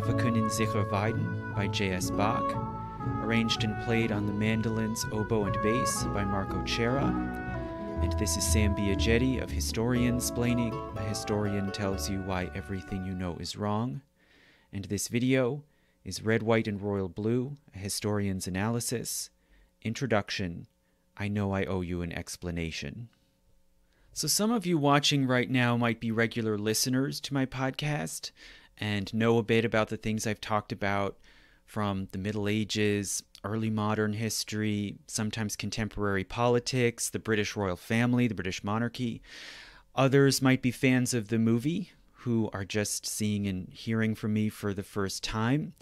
Schafe können sicher weiden by J.S. Bach, arranged and played on the mandolins, oboe, and bass by Marco Cera. And this is Sam Biagetti of Historiansplaining. A historian tells you why everything you know is wrong. And this video is Red, White, and Royal Blue, a historian's analysis. Introduction I know I owe you an explanation. So, some of you watching right now might be regular listeners to my podcast and know a bit about the things I've talked about from the Middle Ages, early modern history, sometimes contemporary politics, the British royal family, the British monarchy. Others might be fans of the movie who are just seeing and hearing from me for the first time.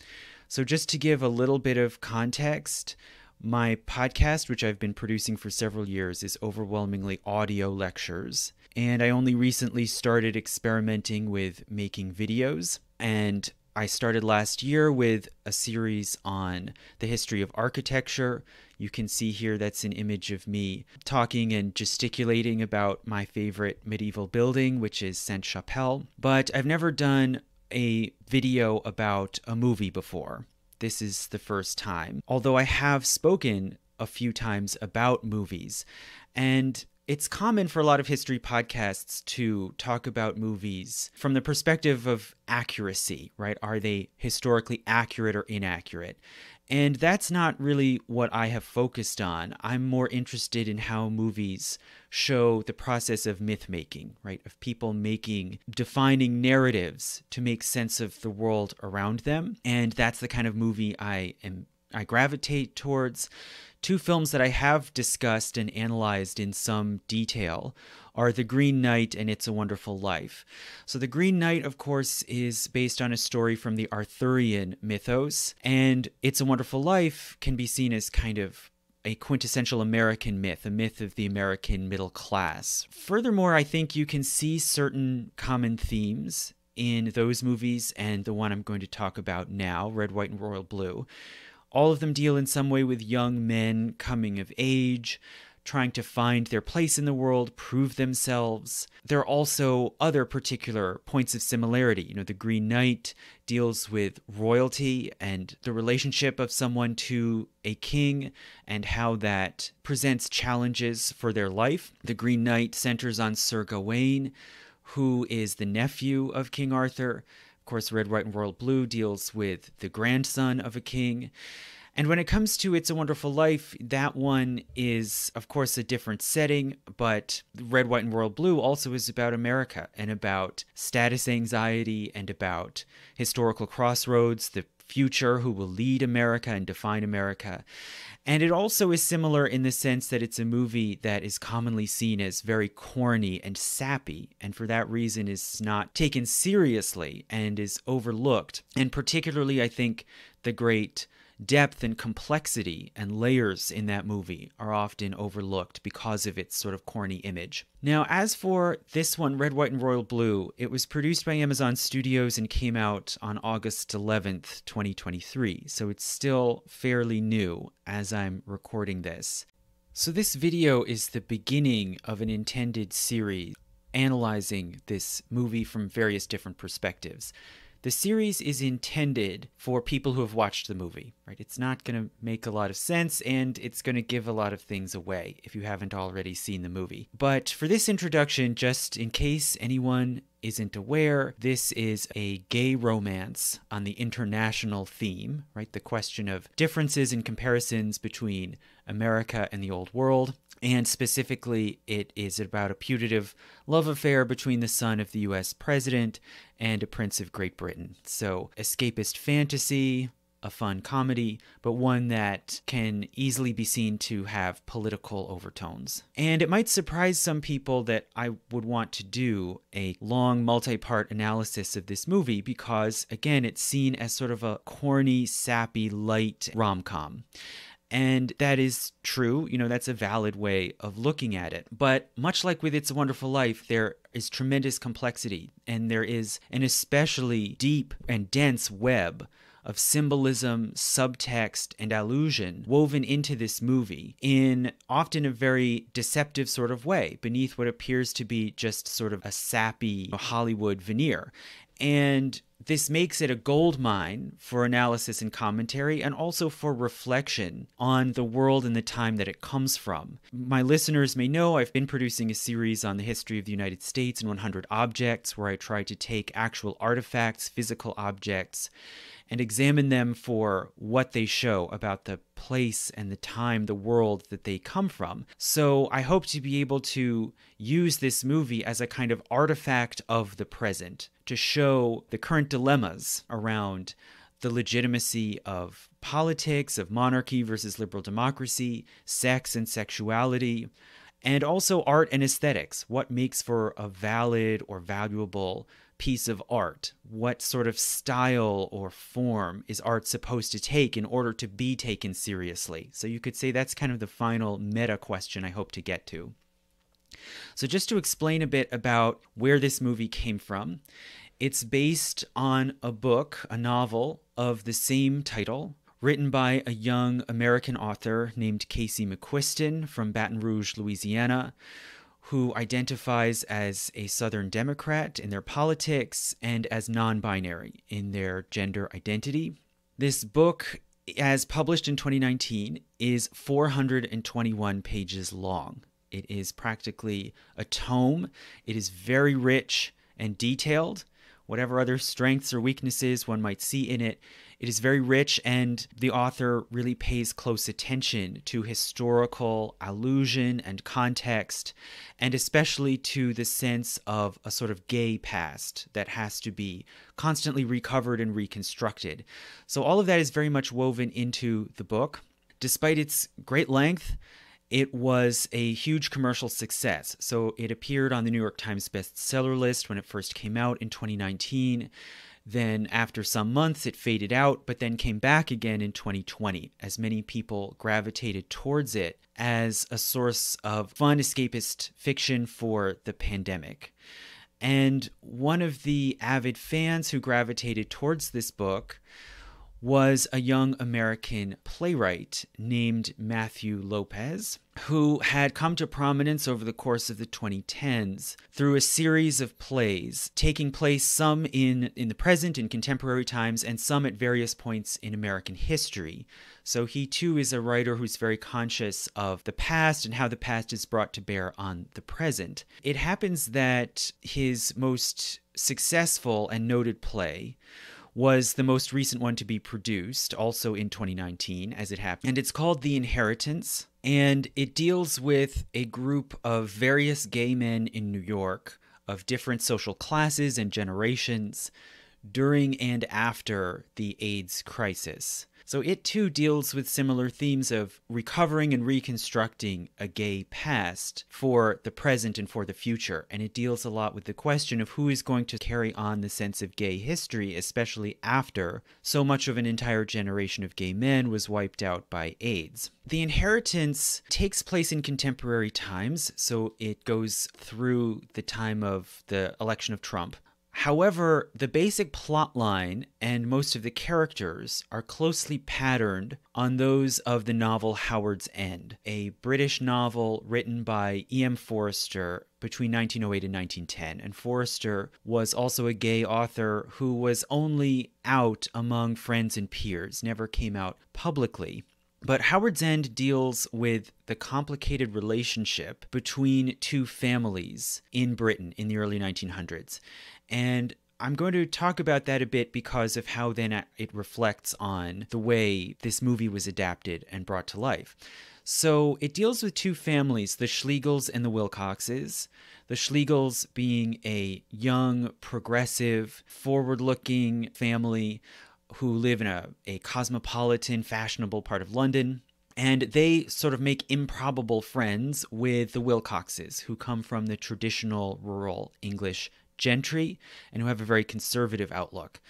So, just to give a little bit of context, my podcast, which I've been producing for several years, is overwhelmingly audio lectures. And I only recently started experimenting with making videos. And I started last year with a series on the history of architecture. You can see here that's an image of me talking and gesticulating about my favorite medieval building, which is Sainte Chapelle. But I've never done a video about a movie before this is the first time. Although I have spoken a few times about movies, and it's common for a lot of history podcasts to talk about movies from the perspective of accuracy, right? Are they historically accurate or inaccurate? And that's not really what I have focused on. I'm more interested in how movies show the process of myth making, right? Of people making, defining narratives to make sense of the world around them. And that's the kind of movie I am I gravitate towards. Two films that I have discussed and analyzed in some detail are The Green Knight and It's a Wonderful Life. So, The Green Knight, of course, is based on a story from the Arthurian mythos, and It's a Wonderful Life can be seen as kind of a quintessential American myth, a myth of the American middle class. Furthermore, I think you can see certain common themes in those movies and the one I'm going to talk about now, Red, White, and Royal Blue. All of them deal in some way with young men coming of age, trying to find their place in the world, prove themselves. There are also other particular points of similarity. You know, The Green Knight deals with royalty and the relationship of someone to a king and how that presents challenges for their life. The Green Knight centers on Sir Gawain, who is the nephew of King Arthur. Course, Red, White, and Royal Blue deals with the grandson of a king. And when it comes to It's a Wonderful Life, that one is, of course, a different setting, but Red, White, and Royal Blue also is about America and about status anxiety and about historical crossroads, the future, who will lead America and define America. And it also is similar in the sense that it's a movie that is commonly seen as very corny and sappy, and for that reason is not taken seriously and is overlooked. And particularly, I think, the great depth and complexity and layers in that movie are often overlooked because of its sort of corny image. Now, as for this one, Red, White, and Royal Blue, it was produced by Amazon Studios and came out on August 11th, 2023, so it's still fairly new as I'm recording this. So, this video is the beginning of an intended series analyzing this movie from various different perspectives the series is intended for people who have watched the movie, right? It's not going to make a lot of sense and it's going to give a lot of things away if you haven't already seen the movie. But for this introduction, just in case anyone isn't aware, this is a gay romance on the international theme, right? The question of differences and comparisons between America and the old world. And specifically, it is about a putative love affair between the son of the US president and a prince of Great Britain. So, escapist fantasy, a fun comedy, but one that can easily be seen to have political overtones. And it might surprise some people that I would want to do a long multi part analysis of this movie because, again, it's seen as sort of a corny, sappy, light rom com. And that is true. You know, that's a valid way of looking at it. But much like with It's a Wonderful Life, there is tremendous complexity and there is an especially deep and dense web of symbolism, subtext, and allusion woven into this movie in often a very deceptive sort of way beneath what appears to be just sort of a sappy Hollywood veneer. And this makes it a gold mine for analysis and commentary and also for reflection on the world and the time that it comes from. My listeners may know I've been producing a series on the history of the United States and 100 Objects where I try to take actual artifacts, physical objects, and examine them for what they show about the place and the time, the world that they come from. So I hope to be able to use this movie as a kind of artifact of the present to show the current dilemmas around the legitimacy of politics, of monarchy versus liberal democracy, sex and sexuality, and also art and aesthetics. What makes for a valid or valuable piece of art? What sort of style or form is art supposed to take in order to be taken seriously? So you could say that's kind of the final meta question I hope to get to. So, just to explain a bit about where this movie came from, it's based on a book, a novel of the same title, written by a young American author named Casey McQuiston from Baton Rouge, Louisiana, who identifies as a Southern Democrat in their politics and as non binary in their gender identity. This book, as published in 2019, is 421 pages long. It is practically a tome. It is very rich and detailed. Whatever other strengths or weaknesses one might see in it, it is very rich, and the author really pays close attention to historical allusion and context, and especially to the sense of a sort of gay past that has to be constantly recovered and reconstructed. So, all of that is very much woven into the book. Despite its great length, it was a huge commercial success. So it appeared on the New York Times bestseller list when it first came out in 2019. Then, after some months, it faded out, but then came back again in 2020 as many people gravitated towards it as a source of fun escapist fiction for the pandemic. And one of the avid fans who gravitated towards this book was a young American playwright named Matthew Lopez, who had come to prominence over the course of the 2010s through a series of plays taking place some in, in the present in contemporary times and some at various points in American history. So he too is a writer who's very conscious of the past and how the past is brought to bear on the present. It happens that his most successful and noted play was the most recent one to be produced, also in 2019, as it happened. And it's called The Inheritance. And it deals with a group of various gay men in New York of different social classes and generations during and after the AIDS crisis. So it too deals with similar themes of recovering and reconstructing a gay past for the present and for the future. And it deals a lot with the question of who is going to carry on the sense of gay history, especially after so much of an entire generation of gay men was wiped out by AIDS. The inheritance takes place in contemporary times, so it goes through the time of the election of Trump. However, the basic plot line and most of the characters are closely patterned on those of the novel Howard's End, a British novel written by E.M. Forster between 1908 and 1910. And Forster was also a gay author who was only out among friends and peers, never came out publicly. But Howard's End deals with the complicated relationship between two families in Britain in the early 1900s. And I'm going to talk about that a bit because of how then it reflects on the way this movie was adapted and brought to life. So it deals with two families, the Schlegels and the Wilcoxes. The Schlegels being a young, progressive, forward looking family who live in a, a cosmopolitan, fashionable part of London. And they sort of make improbable friends with the Wilcoxes, who come from the traditional rural English gentry and who have a very conservative outlook.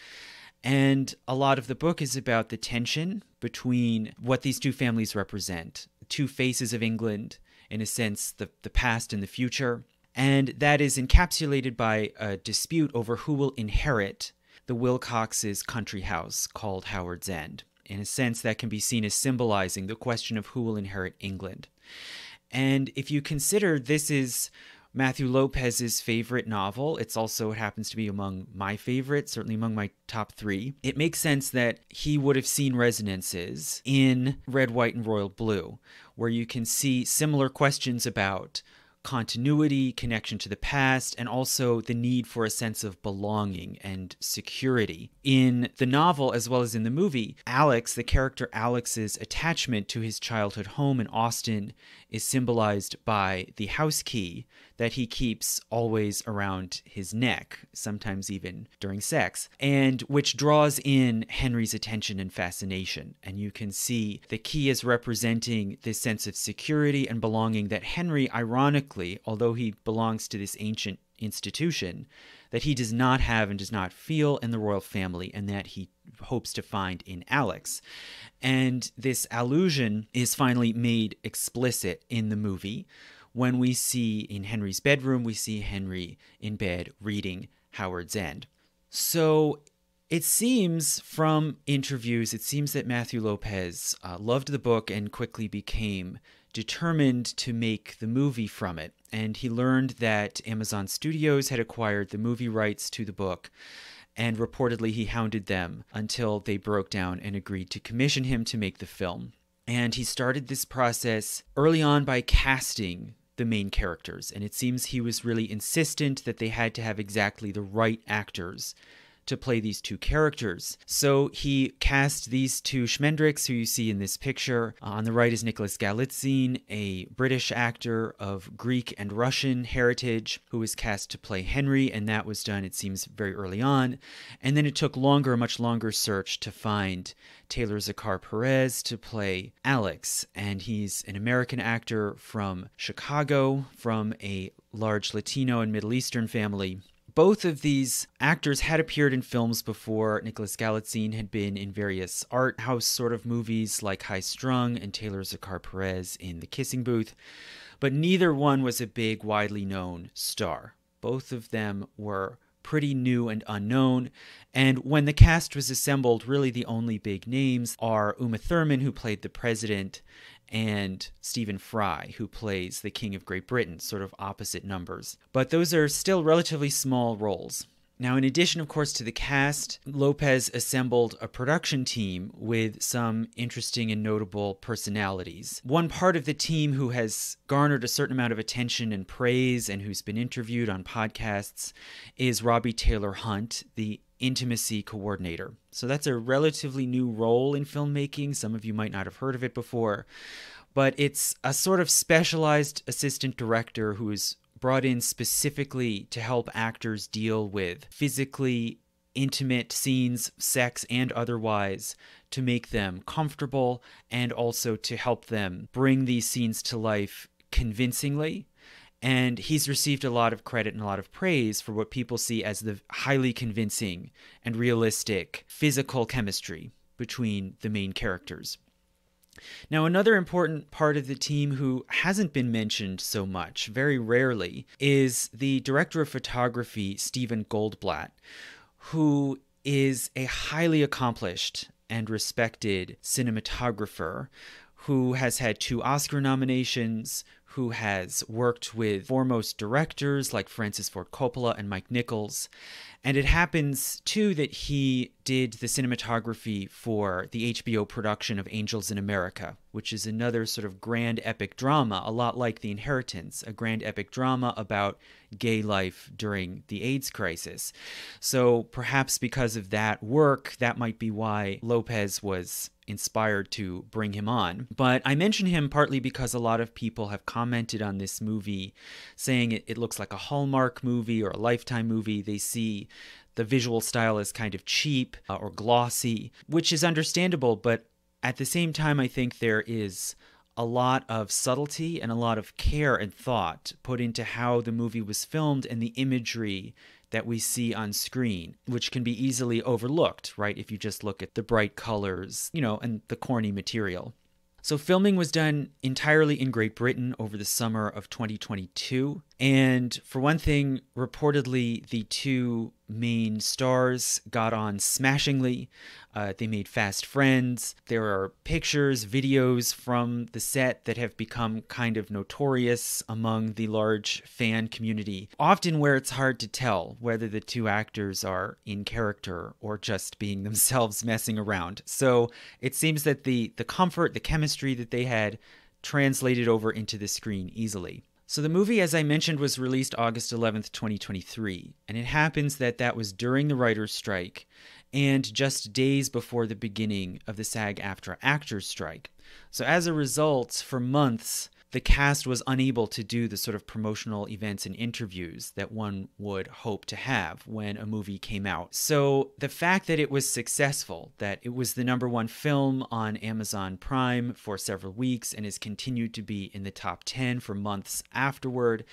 And a lot of the book is about the tension between what these two families represent two faces of England, in a sense, the, the past and the future. And that is encapsulated by a dispute over who will inherit the Wilcoxes' country house called Howard's End. In a sense, that can be seen as symbolizing the question of who will inherit England. And if you consider this is Matthew Lopez's favorite novel. It's also, it happens to be among my favorites, certainly among my top three. It makes sense that he would have seen resonances in Red, White, and Royal Blue, where you can see similar questions about continuity, connection to the past, and also the need for a sense of belonging and security. In the novel, as well as in the movie, Alex, the character Alex's attachment to his childhood home in Austin, is symbolized by the house key that he keeps always around his neck, sometimes even during sex, and which draws in Henry's attention and fascination. And you can see the key is representing this sense of security and belonging that Henry, ironically, although he belongs to this ancient institution, that he does not have and does not feel in the royal family, and that he hopes to find in Alex. And this allusion is finally made explicit in the movie when we see in Henry's bedroom, we see Henry in bed reading Howard's End. So it seems from interviews, it seems that Matthew Lopez uh, loved the book and quickly became determined to make the movie from it. And he learned that Amazon Studios had acquired the movie rights to the book. And reportedly, he hounded them until they broke down and agreed to commission him to make the film. And he started this process early on by casting the main characters. And it seems he was really insistent that they had to have exactly the right actors to play these two characters. So he cast these two Schmendricks, who you see in this picture. Uh, on the right is Nicholas Galitzine, a British actor of Greek and Russian heritage, who was cast to play Henry, and that was done, it seems, very early on. And then it took longer, a much longer search to find Taylor Zakhar Perez to play Alex, and he's an American actor from Chicago, from a large Latino and Middle Eastern family both of these actors had appeared in films before. Nicholas Galitzine had been in various art house sort of movies like High Strung and Taylor Zakhar Perez in The Kissing Booth, but neither one was a big, widely known star. Both of them were pretty new and unknown. And when the cast was assembled, really the only big names are Uma Thurman, who played the president, and Stephen Fry, who plays the King of Great Britain, sort of opposite numbers. But those are still relatively small roles. Now, in addition, of course, to the cast, Lopez assembled a production team with some interesting and notable personalities. One part of the team who has garnered a certain amount of attention and praise and who's been interviewed on podcasts is Robbie Taylor Hunt, the intimacy coordinator. So that's a relatively new role in filmmaking. Some of you might not have heard of it before, but it's a sort of specialized assistant director who is brought in specifically to help actors deal with physically intimate scenes, sex and otherwise, to make them comfortable and also to help them bring these scenes to life convincingly and he's received a lot of credit and a lot of praise for what people see as the highly convincing and realistic physical chemistry between the main characters. Now, another important part of the team who hasn't been mentioned so much, very rarely, is the director of photography, Stephen Goldblatt, who is a highly accomplished and respected cinematographer who has had two Oscar nominations, who has worked with foremost directors like Francis Ford Coppola and Mike Nichols. And it happens too that he did the cinematography for the HBO production of Angels in America, which is another sort of grand epic drama, a lot like The Inheritance, a grand epic drama about gay life during the AIDS crisis. So perhaps because of that work, that might be why Lopez was inspired to bring him on. But I mention him partly because a lot of people have commented on this movie saying it, it looks like a Hallmark movie or a Lifetime movie. They see the visual style as kind of cheap uh, or glossy, which is understandable, but at the same time, I think there is a lot of subtlety and a lot of care and thought put into how the movie was filmed and the imagery that we see on screen, which can be easily overlooked, right? If you just look at the bright colors, you know, and the corny material. So, filming was done entirely in Great Britain over the summer of 2022. And for one thing, reportedly, the two main stars got on smashingly. Uh, they made fast friends. There are pictures, videos from the set that have become kind of notorious among the large fan community, often where it's hard to tell whether the two actors are in character or just being themselves messing around. So it seems that the, the comfort, the chemistry that they had translated over into the screen easily. So the movie, as I mentioned, was released August 11th, 2023, and it happens that that was during the writer's strike and just days before the beginning of the SAG-AFTRA actors strike. So as a result, for months, the cast was unable to do the sort of promotional events and interviews that one would hope to have when a movie came out. So the fact that it was successful, that it was the number one film on Amazon Prime for several weeks and has continued to be in the top 10 for months afterward,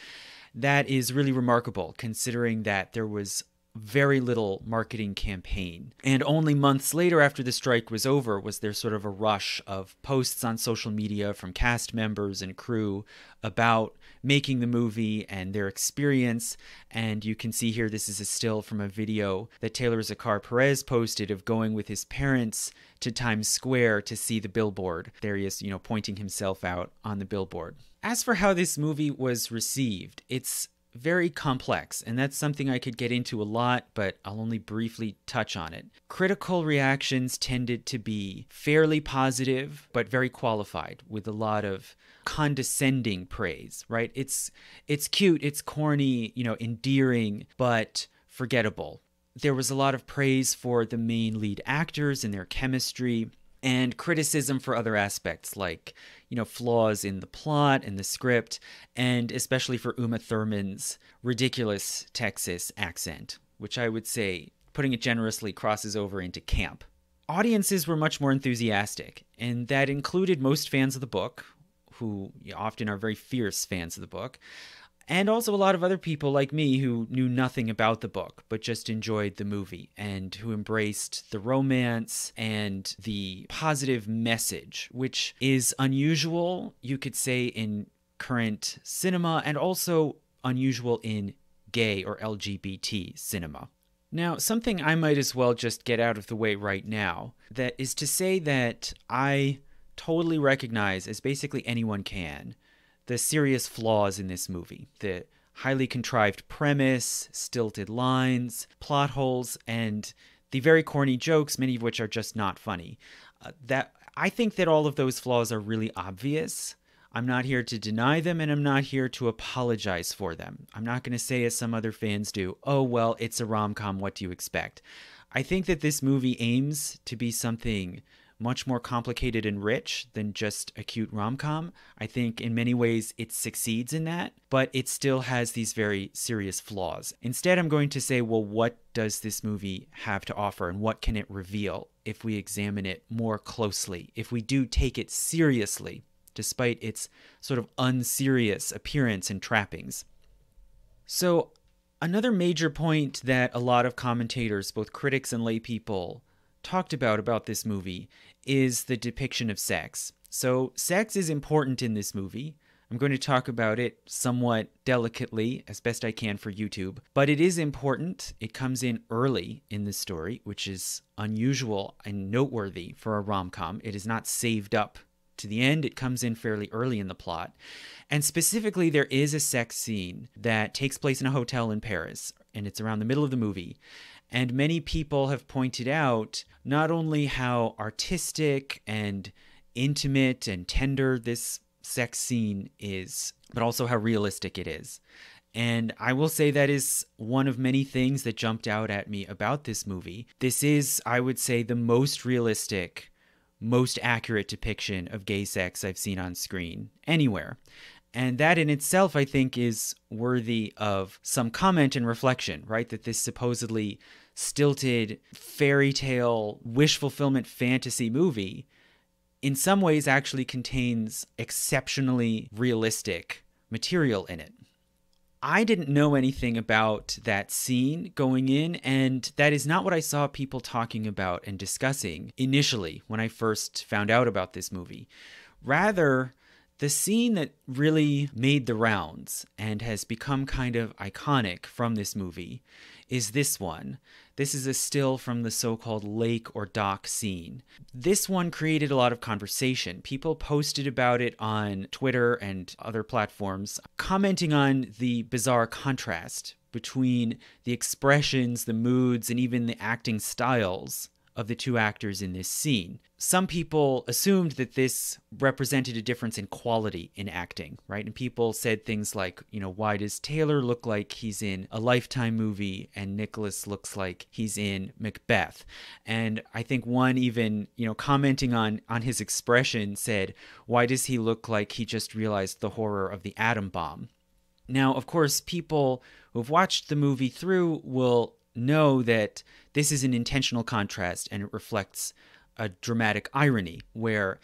that is really remarkable considering that there was very little marketing campaign. And only months later, after the strike was over, was there sort of a rush of posts on social media from cast members and crew about making the movie and their experience. And you can see here, this is a still from a video that Taylor Zakhar Perez posted of going with his parents to Times Square to see the billboard. There he is, you know, pointing himself out on the billboard. As for how this movie was received, it's very complex, and that's something I could get into a lot, but I'll only briefly touch on it. Critical reactions tended to be fairly positive, but very qualified, with a lot of condescending praise, right? It's it's cute, it's corny, you know, endearing, but forgettable. There was a lot of praise for the main lead actors and their chemistry and criticism for other aspects like you know flaws in the plot and the script and especially for Uma Thurman's ridiculous Texas accent which I would say putting it generously crosses over into camp. Audiences were much more enthusiastic and that included most fans of the book who often are very fierce fans of the book and also a lot of other people like me who knew nothing about the book but just enjoyed the movie and who embraced the romance and the positive message, which is unusual, you could say, in current cinema and also unusual in gay or LGBT cinema. Now, something I might as well just get out of the way right now that is to say that I totally recognize, as basically anyone can, the serious flaws in this movie. The highly contrived premise, stilted lines, plot holes, and the very corny jokes, many of which are just not funny. Uh, that I think that all of those flaws are really obvious. I'm not here to deny them and I'm not here to apologize for them. I'm not going to say, as some other fans do, oh, well, it's a rom com, what do you expect? I think that this movie aims to be something much more complicated and rich than just a cute rom com. I think in many ways it succeeds in that, but it still has these very serious flaws. Instead, I'm going to say, well, what does this movie have to offer and what can it reveal if we examine it more closely, if we do take it seriously, despite its sort of unserious appearance and trappings? So, another major point that a lot of commentators, both critics and laypeople, talked about about this movie is the depiction of sex. So, sex is important in this movie. I'm going to talk about it somewhat delicately, as best I can for YouTube, but it is important. It comes in early in the story, which is unusual and noteworthy for a rom com. It is not saved up to the end, it comes in fairly early in the plot. And specifically, there is a sex scene that takes place in a hotel in Paris, and it's around the middle of the movie. And many people have pointed out not only how artistic and intimate and tender this sex scene is, but also how realistic it is. And I will say that is one of many things that jumped out at me about this movie. This is, I would say, the most realistic, most accurate depiction of gay sex I've seen on screen anywhere. And that in itself, I think, is worthy of some comment and reflection, right? That this supposedly stilted fairy tale wish fulfillment fantasy movie in some ways actually contains exceptionally realistic material in it. I didn't know anything about that scene going in, and that is not what I saw people talking about and discussing initially when I first found out about this movie. Rather, The scene that really made the rounds and has become kind of iconic from this movie is this one. This is a still from the so called lake or dock scene. This one created a lot of conversation. People posted about it on Twitter and other platforms, commenting on the bizarre contrast between the expressions, the moods, and even the acting styles of the two actors in this scene. Some people assumed that this represented a difference in quality in acting, right? And people said things like, you know, why does Taylor look like he's in a Lifetime movie and Nicholas looks like he's in Macbeth? And I think one even, you know, commenting on on his expression said, why does he look like he just realized the horror of the atom bomb? Now, of course, people who've watched the movie through will know that this is an intentional contrast and it reflects a dramatic irony where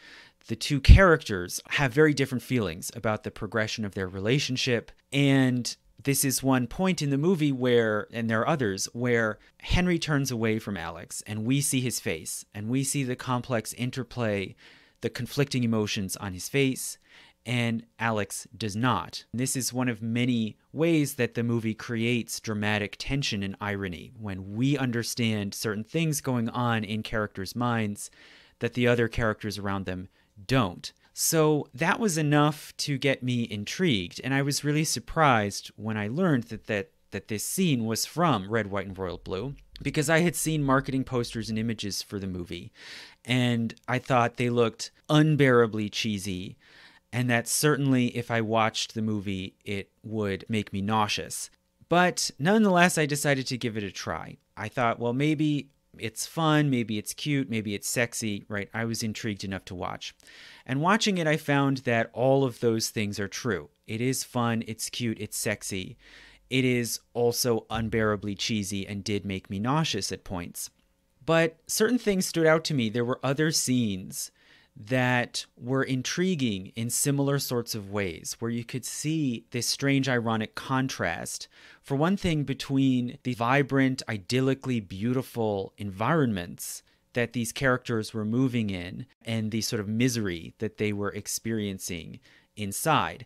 the two characters have very different feelings about the progression of their relationship. And this is one point in the movie where, and there are others, where Henry turns away from Alex and we see his face and we see the complex interplay, the conflicting emotions on his face and Alex does not. This is one of many ways that the movie creates dramatic tension and irony when we understand certain things going on in characters' minds that the other characters around them don't. So that was enough to get me intrigued, and I was really surprised when I learned that that, that this scene was from Red, White, and Royal Blue because I had seen marketing posters and images for the movie, and I thought they looked unbearably cheesy and that certainly if I watched the movie, it would make me nauseous. But nonetheless, I decided to give it a try. I thought, well, maybe it's fun, maybe it's cute, maybe it's sexy, right? I was intrigued enough to watch. And watching it, I found that all of those things are true. It is fun, it's cute, it's sexy. It is also unbearably cheesy and did make me nauseous at points. But certain things stood out to me. There were other scenes that were intriguing in similar sorts of ways, where you could see this strange, ironic contrast. For one thing, between the vibrant, idyllically beautiful environments that these characters were moving in and the sort of misery that they were experiencing inside.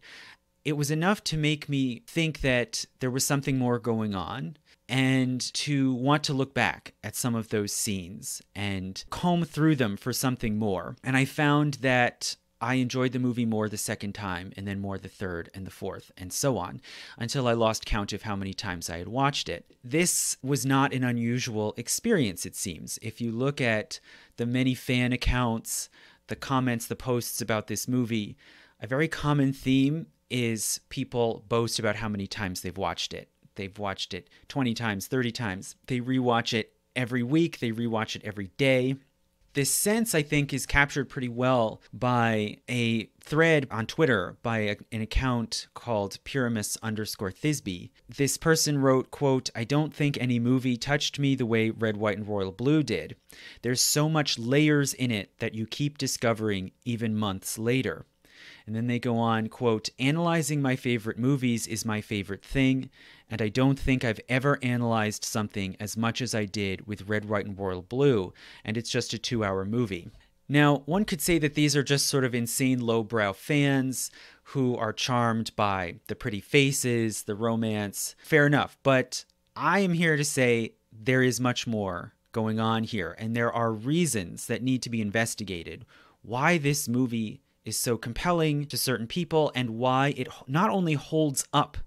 It was enough to make me think that there was something more going on and to want to look back at some of those scenes and comb through them for something more. And I found that I enjoyed the movie more the second time, and then more the third and the fourth, and so on, until I lost count of how many times I had watched it. This was not an unusual experience, it seems. If you look at the many fan accounts, the comments, the posts about this movie, a very common theme is people boast about how many times they've watched it. They've watched it 20 times, 30 times. They rewatch it every week, they rewatch it every day. This sense, I think, is captured pretty well by a thread on Twitter by a, an account called Pyramus underscore Thisbe. This person wrote, quote, I don't think any movie touched me the way Red, White, and Royal Blue did. There's so much layers in it that you keep discovering even months later. And then they go on, quote, analyzing my favorite movies is my favorite thing, and I don't think I've ever analyzed something as much as I did with Red, White, and Royal Blue, and it's just a two hour movie. Now, one could say that these are just sort of insane lowbrow fans who are charmed by the pretty faces, the romance. Fair enough, but I am here to say there is much more going on here, and there are reasons that need to be investigated why this movie is so compelling to certain people and why it not only holds up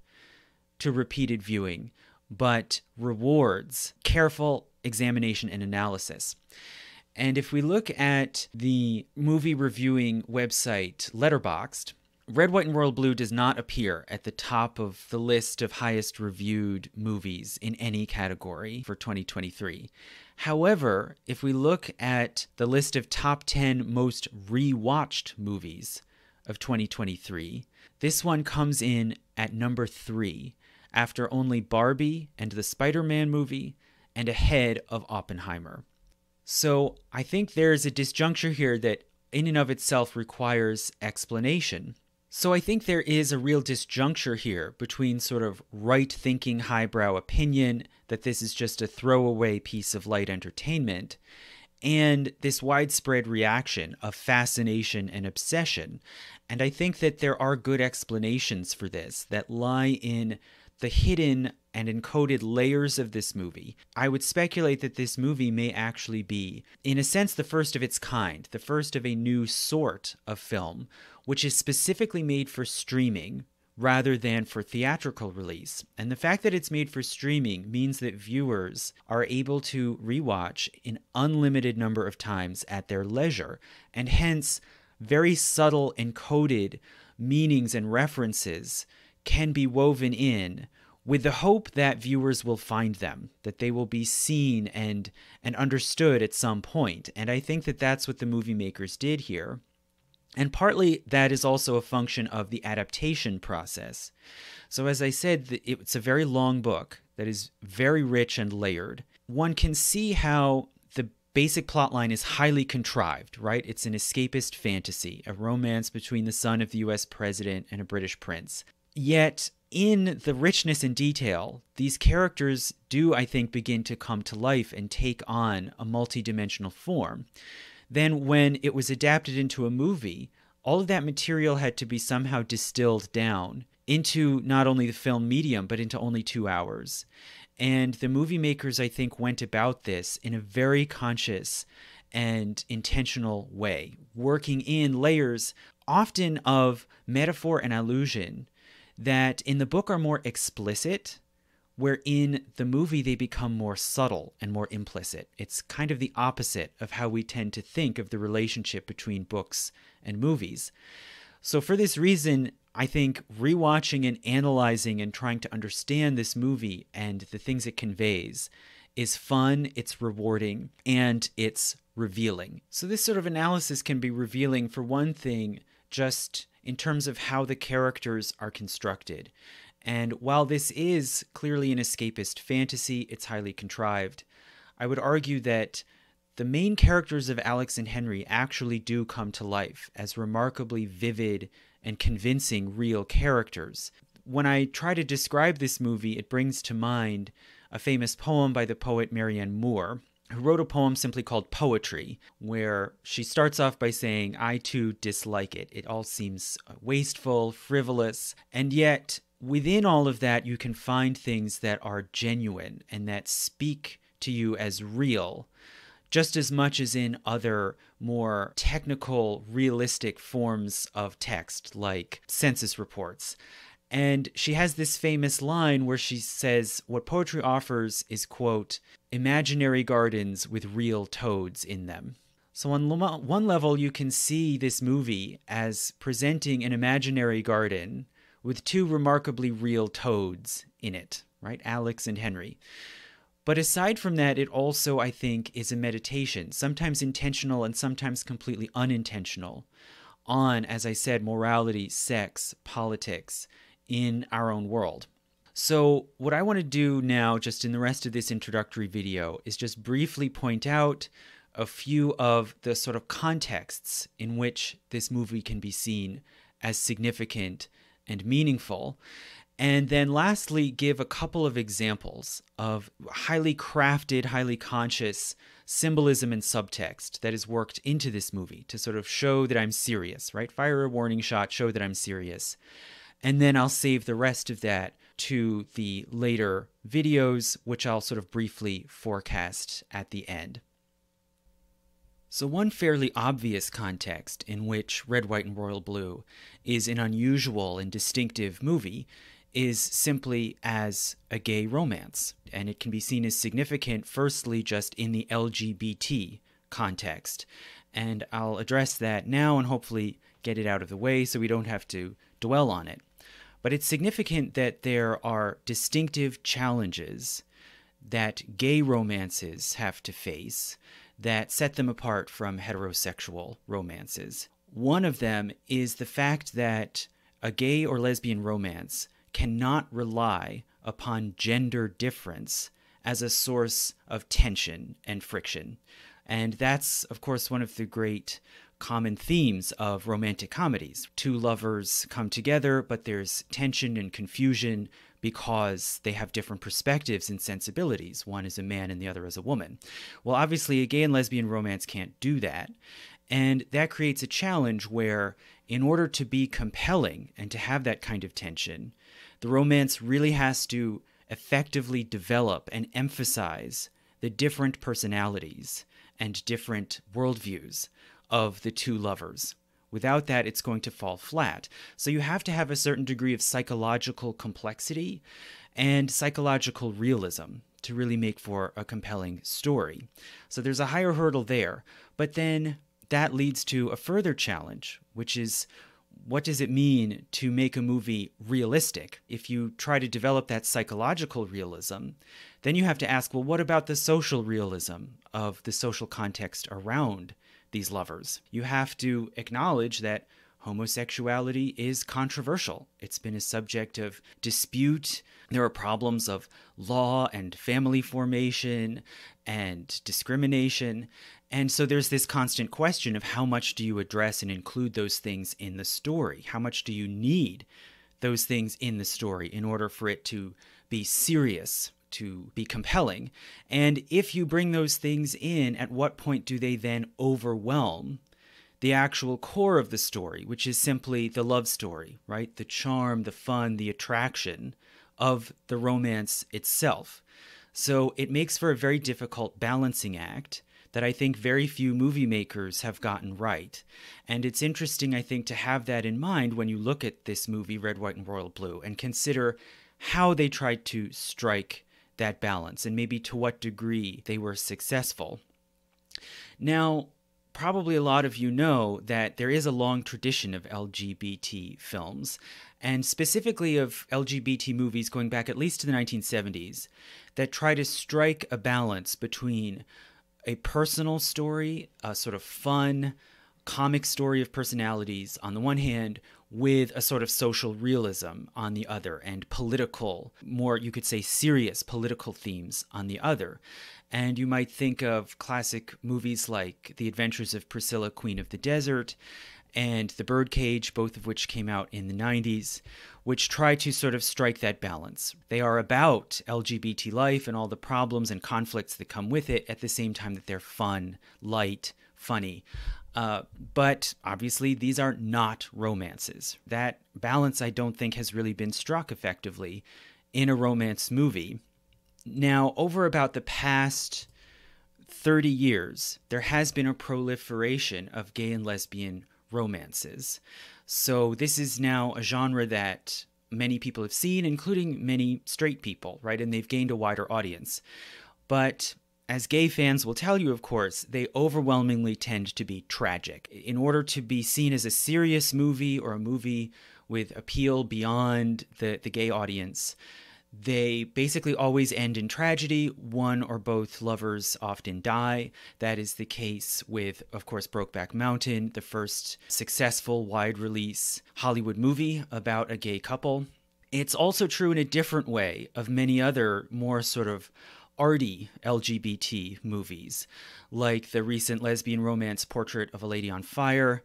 to repeated viewing, but rewards careful examination and analysis. And if we look at the movie reviewing website Letterboxd, Red, White, and Royal Blue does not appear at the top of the list of highest reviewed movies in any category for 2023. However, if we look at the list of top 10 most rewatched movies of 2023, this one comes in at number three after only Barbie and the Spider Man movie and ahead of Oppenheimer. So I think there is a disjuncture here that, in and of itself, requires explanation. So I think there is a real disjuncture here between sort of right thinking highbrow opinion that this is just a throwaway piece of light entertainment and this widespread reaction of fascination and obsession. And I think that there are good explanations for this that lie in the hidden and encoded layers of this movie. I would speculate that this movie may actually be, in a sense, the first of its kind, the first of a new sort of film, which is specifically made for streaming rather than for theatrical release. And the fact that it's made for streaming means that viewers are able to rewatch an unlimited number of times at their leisure, and hence very subtle encoded meanings and references can be woven in with the hope that viewers will find them that they will be seen and and understood at some point. and i think that that's what the movie makers did here and partly that is also a function of the adaptation process. So, as I said, it's a very long book that is very rich and layered. One can see how the basic plotline is highly contrived, right? It's an escapist fantasy, a romance between the son of the US president and a British prince. Yet, in the richness and detail, these characters do, I think, begin to come to life and take on a multidimensional form. Then, when it was adapted into a movie, all of that material had to be somehow distilled down into not only the film medium, but into only two hours. And the movie makers, I think, went about this in a very conscious and intentional way, working in layers often of metaphor and allusion that in the book are more explicit where in the movie they become more subtle and more implicit. It's kind of the opposite of how we tend to think of the relationship between books and movies. So, for this reason, I think rewatching and analyzing and trying to understand this movie and the things it conveys is fun, it's rewarding, and it's revealing. So, this sort of analysis can be revealing, for one thing, just in terms of how the characters are constructed. And while this is clearly an escapist fantasy, it's highly contrived. I would argue that the main characters of Alex and Henry actually do come to life as remarkably vivid and convincing real characters. When I try to describe this movie, it brings to mind a famous poem by the poet Marianne Moore, who wrote a poem simply called Poetry, where she starts off by saying, I too dislike it. It all seems uh, wasteful, frivolous, and yet within all of that, you can find things that are genuine and that speak to you as real, just as much as in other more technical, realistic forms of text, like census reports. And she has this famous line where she says, What poetry offers is, quote, imaginary gardens with real toads in them. So, on one level, you can see this movie as presenting an imaginary garden with two remarkably real toads in it, right? Alex and Henry. But aside from that, it also, I think, is a meditation, sometimes intentional and sometimes completely unintentional, on, as I said, morality, sex, politics in our own world. So, what I want to do now, just in the rest of this introductory video, is just briefly point out a few of the sort of contexts in which this movie can be seen as significant and meaningful. And then lastly, give a couple of examples of highly crafted, highly conscious symbolism and subtext that is worked into this movie to sort of show that I'm serious, right? Fire a warning shot, show that I'm serious. And then I'll save the rest of that to the later videos, which I'll sort of briefly forecast at the end. So, one fairly obvious context in which Red, White, and Royal Blue is an unusual and distinctive movie is simply as a gay romance. And it can be seen as significant, firstly, just in the LGBT context. And I'll address that now and hopefully get it out of the way so we don't have to dwell on it. But it's significant that there are distinctive challenges that gay romances have to face that set them apart from heterosexual romances. One of them is the fact that a gay or lesbian romance cannot rely upon gender difference as a source of tension and friction. And that's, of course, one of the great common themes of romantic comedies. Two lovers come together, but there's tension and confusion because they have different perspectives and sensibilities. One is a man and the other is a woman. Well, obviously, a gay and lesbian romance can't do that. And that creates a challenge where, in order to be compelling and to have that kind of tension, the romance really has to effectively develop and emphasize the different personalities and different worldviews of the two lovers. Without that, it's going to fall flat. So you have to have a certain degree of psychological complexity and psychological realism to really make for a compelling story. So there's a higher hurdle there. But then that leads to a further challenge, which is what does it mean to make a movie realistic? If you try to develop that psychological realism, then you have to ask well, what about the social realism of the social context around these lovers? You have to acknowledge that homosexuality is controversial. It's been a subject of dispute. There are problems of law and family formation and discrimination. And so there's this constant question of how much do you address and include those things in the story? How much do you need those things in the story in order for it to be serious, to be compelling? And if you bring those things in, at what point do they then overwhelm the actual core of the story, which is simply the love story, right? The charm, the fun, the attraction of the romance itself. So it makes for a very difficult balancing act that I think very few movie makers have gotten right. And it's interesting, I think, to have that in mind when you look at this movie, Red, White, and Royal Blue, and consider how they tried to strike that balance and maybe to what degree they were successful. Now, probably a lot of you know that there is a long tradition of LGBT films, and specifically of LGBT movies going back at least to the 1970s, that try to strike a balance between a personal story, a sort of fun comic story of personalities on the one hand, with a sort of social realism on the other, and political, more you could say serious political themes on the other. And you might think of classic movies like The Adventures of Priscilla, Queen of the Desert, and The Birdcage, both of which came out in the 90s, which try to sort of strike that balance. They are about LGBT life and all the problems and conflicts that come with it at the same time that they're fun, light, funny. Uh, but obviously, these are not romances. That balance, I don't think, has really been struck effectively in a romance movie. Now, over about the past 30 years, there has been a proliferation of gay and lesbian romances. So this is now a genre that many people have seen, including many straight people, right? And they've gained a wider audience. But as gay fans will tell you, of course, they overwhelmingly tend to be tragic. In order to be seen as a serious movie or a movie with appeal beyond the, the gay audience, they basically always end in tragedy. One or both lovers often die. That is the case with, of course, Brokeback Mountain, the first successful wide release Hollywood movie about a gay couple. It's also true in a different way of many other more sort of arty LGBT movies, like the recent lesbian romance Portrait of a Lady on Fire,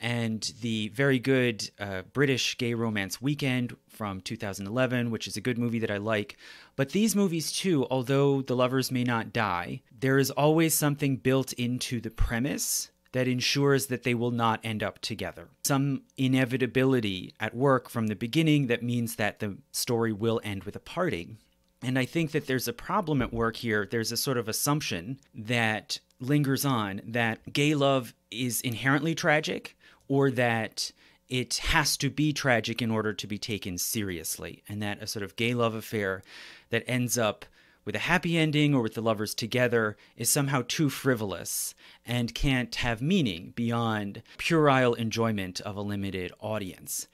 and the very good uh, British gay romance Weekend from 2011, which is a good movie that I like. But these movies, too, although the lovers may not die, there is always something built into the premise that ensures that they will not end up together. Some inevitability at work from the beginning that means that the story will end with a parting. And I think that there's a problem at work here. There's a sort of assumption that lingers on that gay love is inherently tragic or that it has to be tragic in order to be taken seriously, and that a sort of gay love affair that ends up with a happy ending or with the lovers together is somehow too frivolous and can't have meaning beyond puerile enjoyment of a limited audience.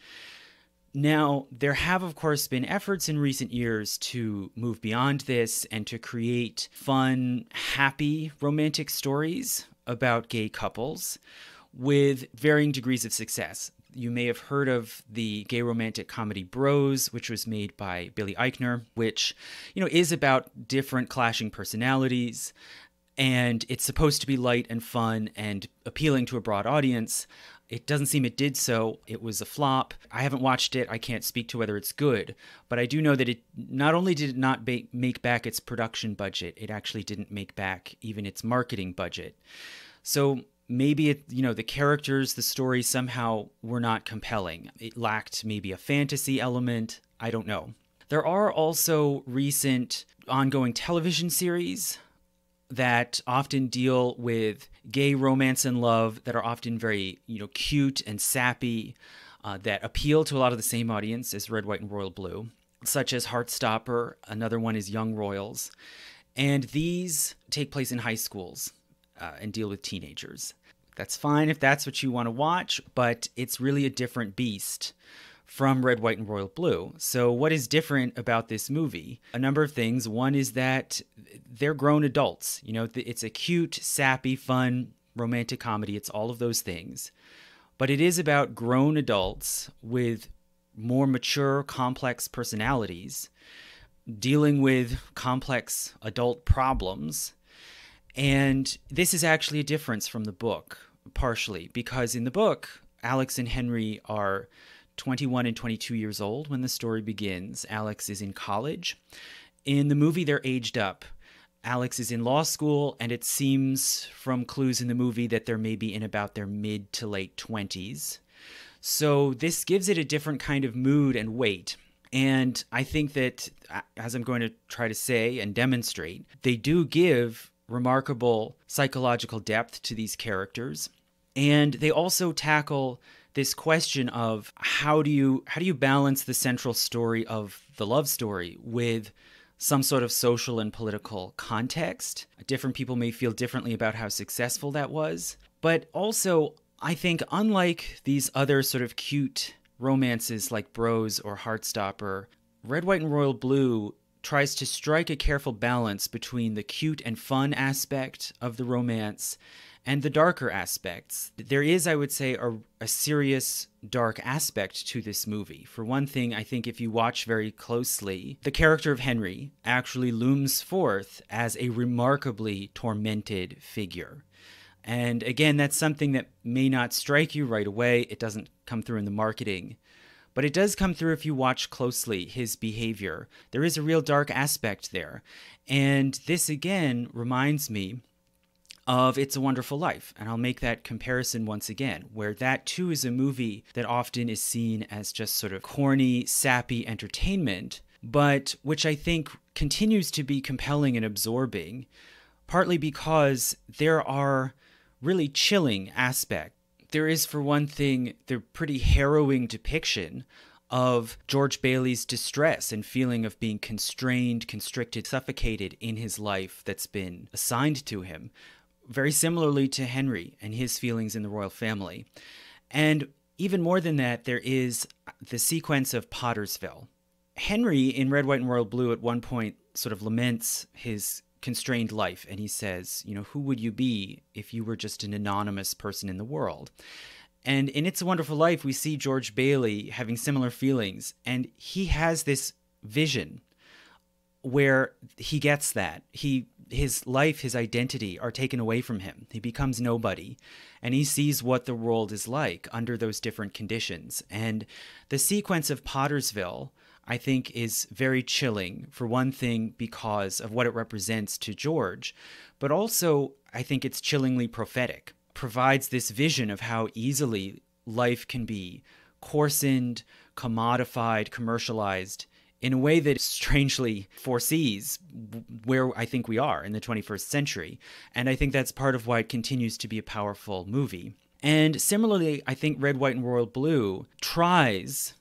Now, there have, of course, been efforts in recent years to move beyond this and to create fun, happy romantic stories about gay couples with varying degrees of success. You may have heard of the gay romantic comedy Bros, which was made by Billy Eichner, which, you know, is about different clashing personalities and it's supposed to be light and fun and appealing to a broad audience. It doesn't seem it did so. It was a flop. I haven't watched it. I can't speak to whether it's good, but I do know that it not only did it not make back its production budget, it actually didn't make back even its marketing budget. So maybe it, you know, the characters, the story somehow were not compelling. It lacked maybe a fantasy element. I don't know. There are also recent ongoing television series that often deal with gay romance and love that are often very, you know, cute and sappy, uh, that appeal to a lot of the same audience as Red, White, and Royal Blue, such as Heartstopper. Another one is Young Royals. And these take place in high schools uh, and deal with teenagers. That's fine if that's what you want to watch, but it's really a different beast from Red, White, and Royal Blue. So, what is different about this movie? A number of things. One is that they're grown adults. You know, it's a cute, sappy, fun, romantic comedy. It's all of those things. But it is about grown adults with more mature, complex personalities dealing with complex adult problems. And this is actually a difference from the book, partially, because in the book, Alex and Henry are 21 and 22 years old when the story begins. Alex is in college. In the movie, they're aged up. Alex is in law school, and it seems from clues in the movie that they're maybe in about their mid to late 20s. So this gives it a different kind of mood and weight. And I think that, as I'm going to try to say and demonstrate, they do give remarkable psychological depth to these characters. And they also tackle this question of how do you how do you balance the central story of the love story with some sort of social and political context. Different people may feel differently about how successful that was, but also I think unlike these other sort of cute romances like Bros or Heartstopper, Red, White, and Royal Blue tries to strike a careful balance between the cute and fun aspect of the romance and the darker aspects. There is, I would say, a, a, serious dark aspect to this movie. For one thing, I think if you watch very closely, the character of Henry actually looms forth as a remarkably tormented figure. And again, that's something that may not strike you right away. It doesn't come through in the marketing. But it does come through if you watch closely his behavior. There is a real dark aspect there. And this again reminds me of It's a Wonderful Life. And I'll make that comparison once again, where that too is a movie that often is seen as just sort of corny, sappy entertainment, but which I think continues to be compelling and absorbing, partly because there are really chilling aspects. There is, for one thing, the pretty harrowing depiction of George Bailey's distress and feeling of being constrained, constricted, suffocated in his life that's been assigned to him very similarly to Henry and his feelings in the royal family. And even more than that, there is the sequence of Pottersville. Henry in Red, White, and Royal Blue at one point sort of laments his constrained life and he says, You know, who would you be if you were just an anonymous person in the world? And in It's a Wonderful Life, we see George Bailey having similar feelings, and he has this vision where he gets that. He his life, his identity are taken away from him. He becomes nobody. And he sees what the world is like under those different conditions. And the sequence of Pottersville, I think, is very chilling, for one thing, because of what it represents to George, but also, I think it's chillingly prophetic. Provides this vision of how easily life can be coarsened, commodified, commercialized, in a way that strangely foresees where I think we are in the 21st century. And I think that's part of why it continues to be a powerful movie. And similarly, I think Red, White, and Royal Blue tries,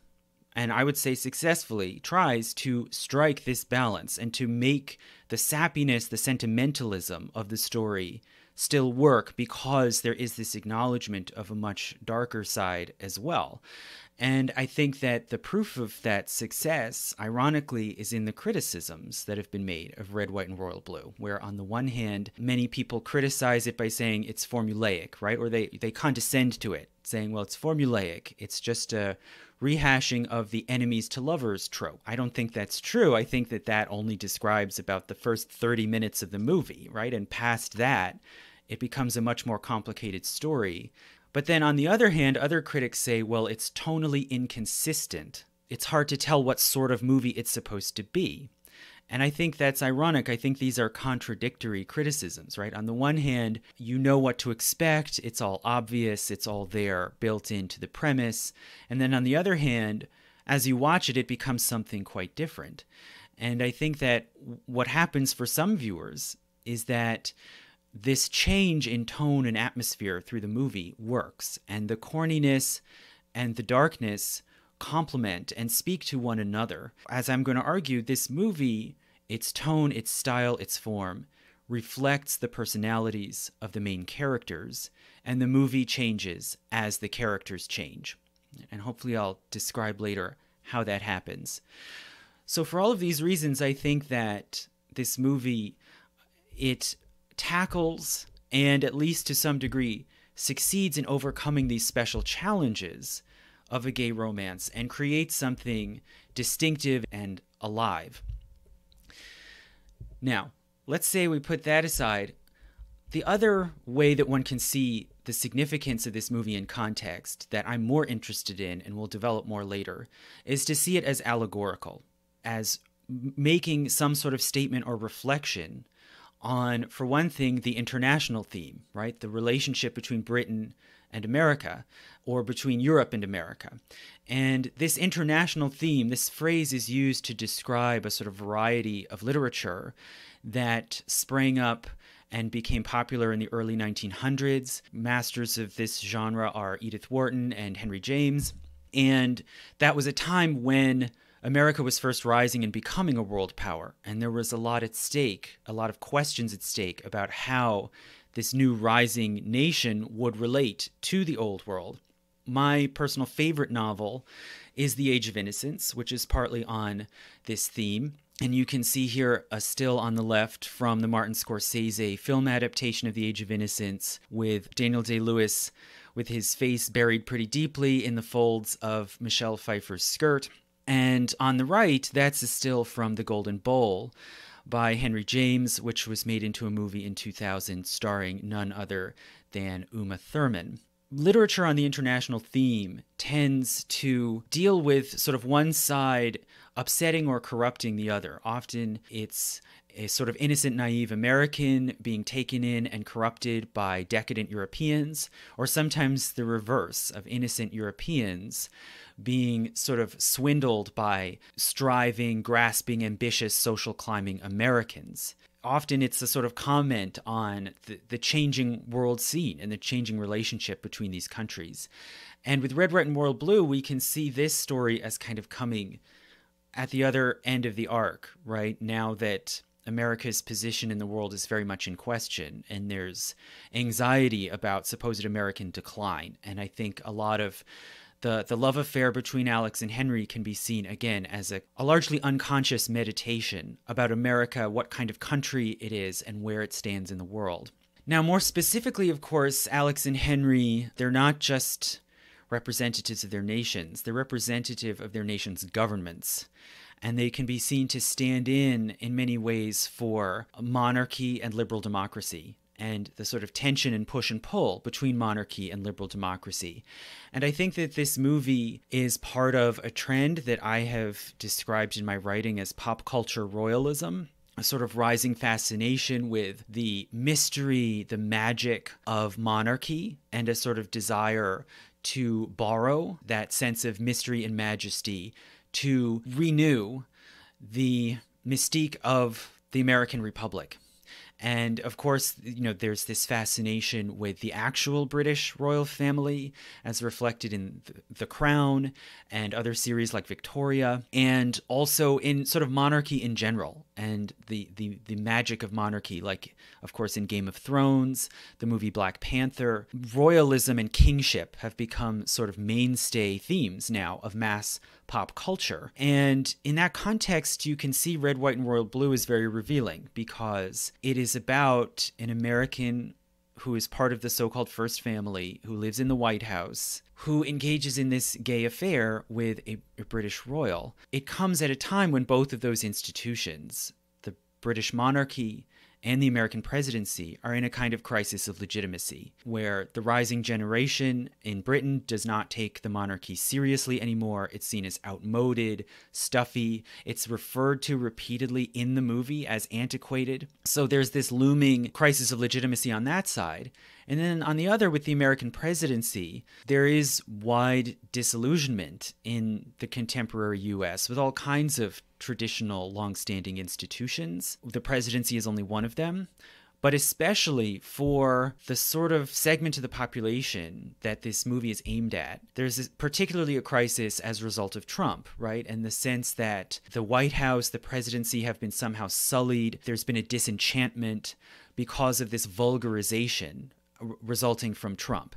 and I would say successfully, tries to strike this balance and to make the sappiness, the sentimentalism of the story still work because there is this acknowledgement of a much darker side as well. And I think that the proof of that success, ironically, is in the criticisms that have been made of Red, White, and Royal Blue, where on the one hand, many people criticize it by saying it's formulaic, right? Or they, they condescend to it, saying, well, it's formulaic. It's just a rehashing of the enemies to lovers trope. I don't think that's true. I think that that only describes about the first 30 minutes of the movie, right? And past that, it becomes a much more complicated story. But then on the other hand, other critics say, well, it's tonally inconsistent. It's hard to tell what sort of movie it's supposed to be. And I think that's ironic. I think these are contradictory criticisms, right? On the one hand, you know what to expect, it's all obvious, it's all there, built into the premise. And then on the other hand, as you watch it, it becomes something quite different. And I think that what happens for some viewers is that this change in tone and atmosphere through the movie works, and the corniness and the darkness complement and speak to one another. As I'm going to argue, this movie its tone, its style, its form reflects the personalities of the main characters, and the movie changes as the characters change. And hopefully, I'll describe later how that happens. So, for all of these reasons, I think that this movie it tackles and at least to some degree succeeds in overcoming these special challenges of a gay romance and creates something distinctive and alive. Now, let's say we put that aside. The other way that one can see the significance of this movie in context that I'm more interested in and will develop more later is to see it as allegorical, as making some sort of statement or reflection on, for one thing, the international theme, right? The relationship between Britain and America, or between Europe and America. And this international theme, this phrase is used to describe a sort of variety of literature that sprang up and became popular in the early 1900s. Masters of this genre are Edith Wharton and Henry James. And that was a time when America was first rising and becoming a world power. And there was a lot at stake, a lot of questions at stake about how this new rising nation would relate to the old world. My personal favorite novel is The Age of Innocence, which is partly on this theme. And you can see here a still on the left from the Martin Scorsese film adaptation of The Age of Innocence with Daniel Day Lewis with his face buried pretty deeply in the folds of Michelle Pfeiffer's skirt. And on the right, that's a still from The Golden Bowl, by Henry James, which was made into a movie in 2000 starring none other than Uma Thurman. Literature on the international theme tends to deal with sort of one side upsetting or corrupting the other. Often it's a sort of innocent, naive American being taken in and corrupted by decadent Europeans, or sometimes the reverse of innocent Europeans being sort of swindled by striving, grasping, ambitious, social climbing Americans. Often it's a sort of comment on the, the changing world scene and the changing relationship between these countries. And with Red, White, and Royal Blue, we can see this story as kind of coming at the other end of the arc, right? Now that America's position in the world is very much in question, and there's anxiety about supposed American decline. And I think a lot of the, the love affair between Alex and Henry can be seen again as a, a largely unconscious meditation about America, what kind of country it is, and where it stands in the world. Now, more specifically, of course, Alex and Henry, they're not just representatives of their nations, they're representative of their nation's governments. And they can be seen to stand in, in many ways, for monarchy and liberal democracy and the sort of tension and push and pull between monarchy and liberal democracy. And I think that this movie is part of a trend that I have described in my writing as pop culture royalism. A sort of rising fascination with the mystery, the magic of monarchy, and a sort of desire to borrow that sense of mystery and majesty to renew the mystique of the American Republic. And of course, you know, there's this fascination with the actual British royal family, as reflected in The Crown and other series like Victoria, and also in sort of monarchy in general and the, the, the magic of monarchy, like, of course, in Game of Thrones, the movie Black Panther. Royalism and kingship have become sort of mainstay themes now of mass pop culture. And in that context, you can see Red, White, and Royal Blue is very revealing because it is about an American who is part of the so called First Family, who lives in the White House, who engages in this gay affair with a, a, British royal. It comes at a time when both of those institutions, the British monarchy and the American presidency are in a kind of crisis of legitimacy, where the rising generation in Britain does not take the monarchy seriously anymore. It's seen as outmoded, stuffy. It's referred to repeatedly in the movie as antiquated. So there's this looming crisis of legitimacy on that side. And then on the other, with the American presidency, there is wide disillusionment in the contemporary US with all kinds of traditional, long-standing institutions. The presidency is only one of them but especially for the sort of segment of the population that this movie is aimed at. There's particularly a crisis as a result of Trump, right? And the sense that the White House, the presidency have been somehow sullied. There's been a disenchantment because of this vulgarization resulting from Trump.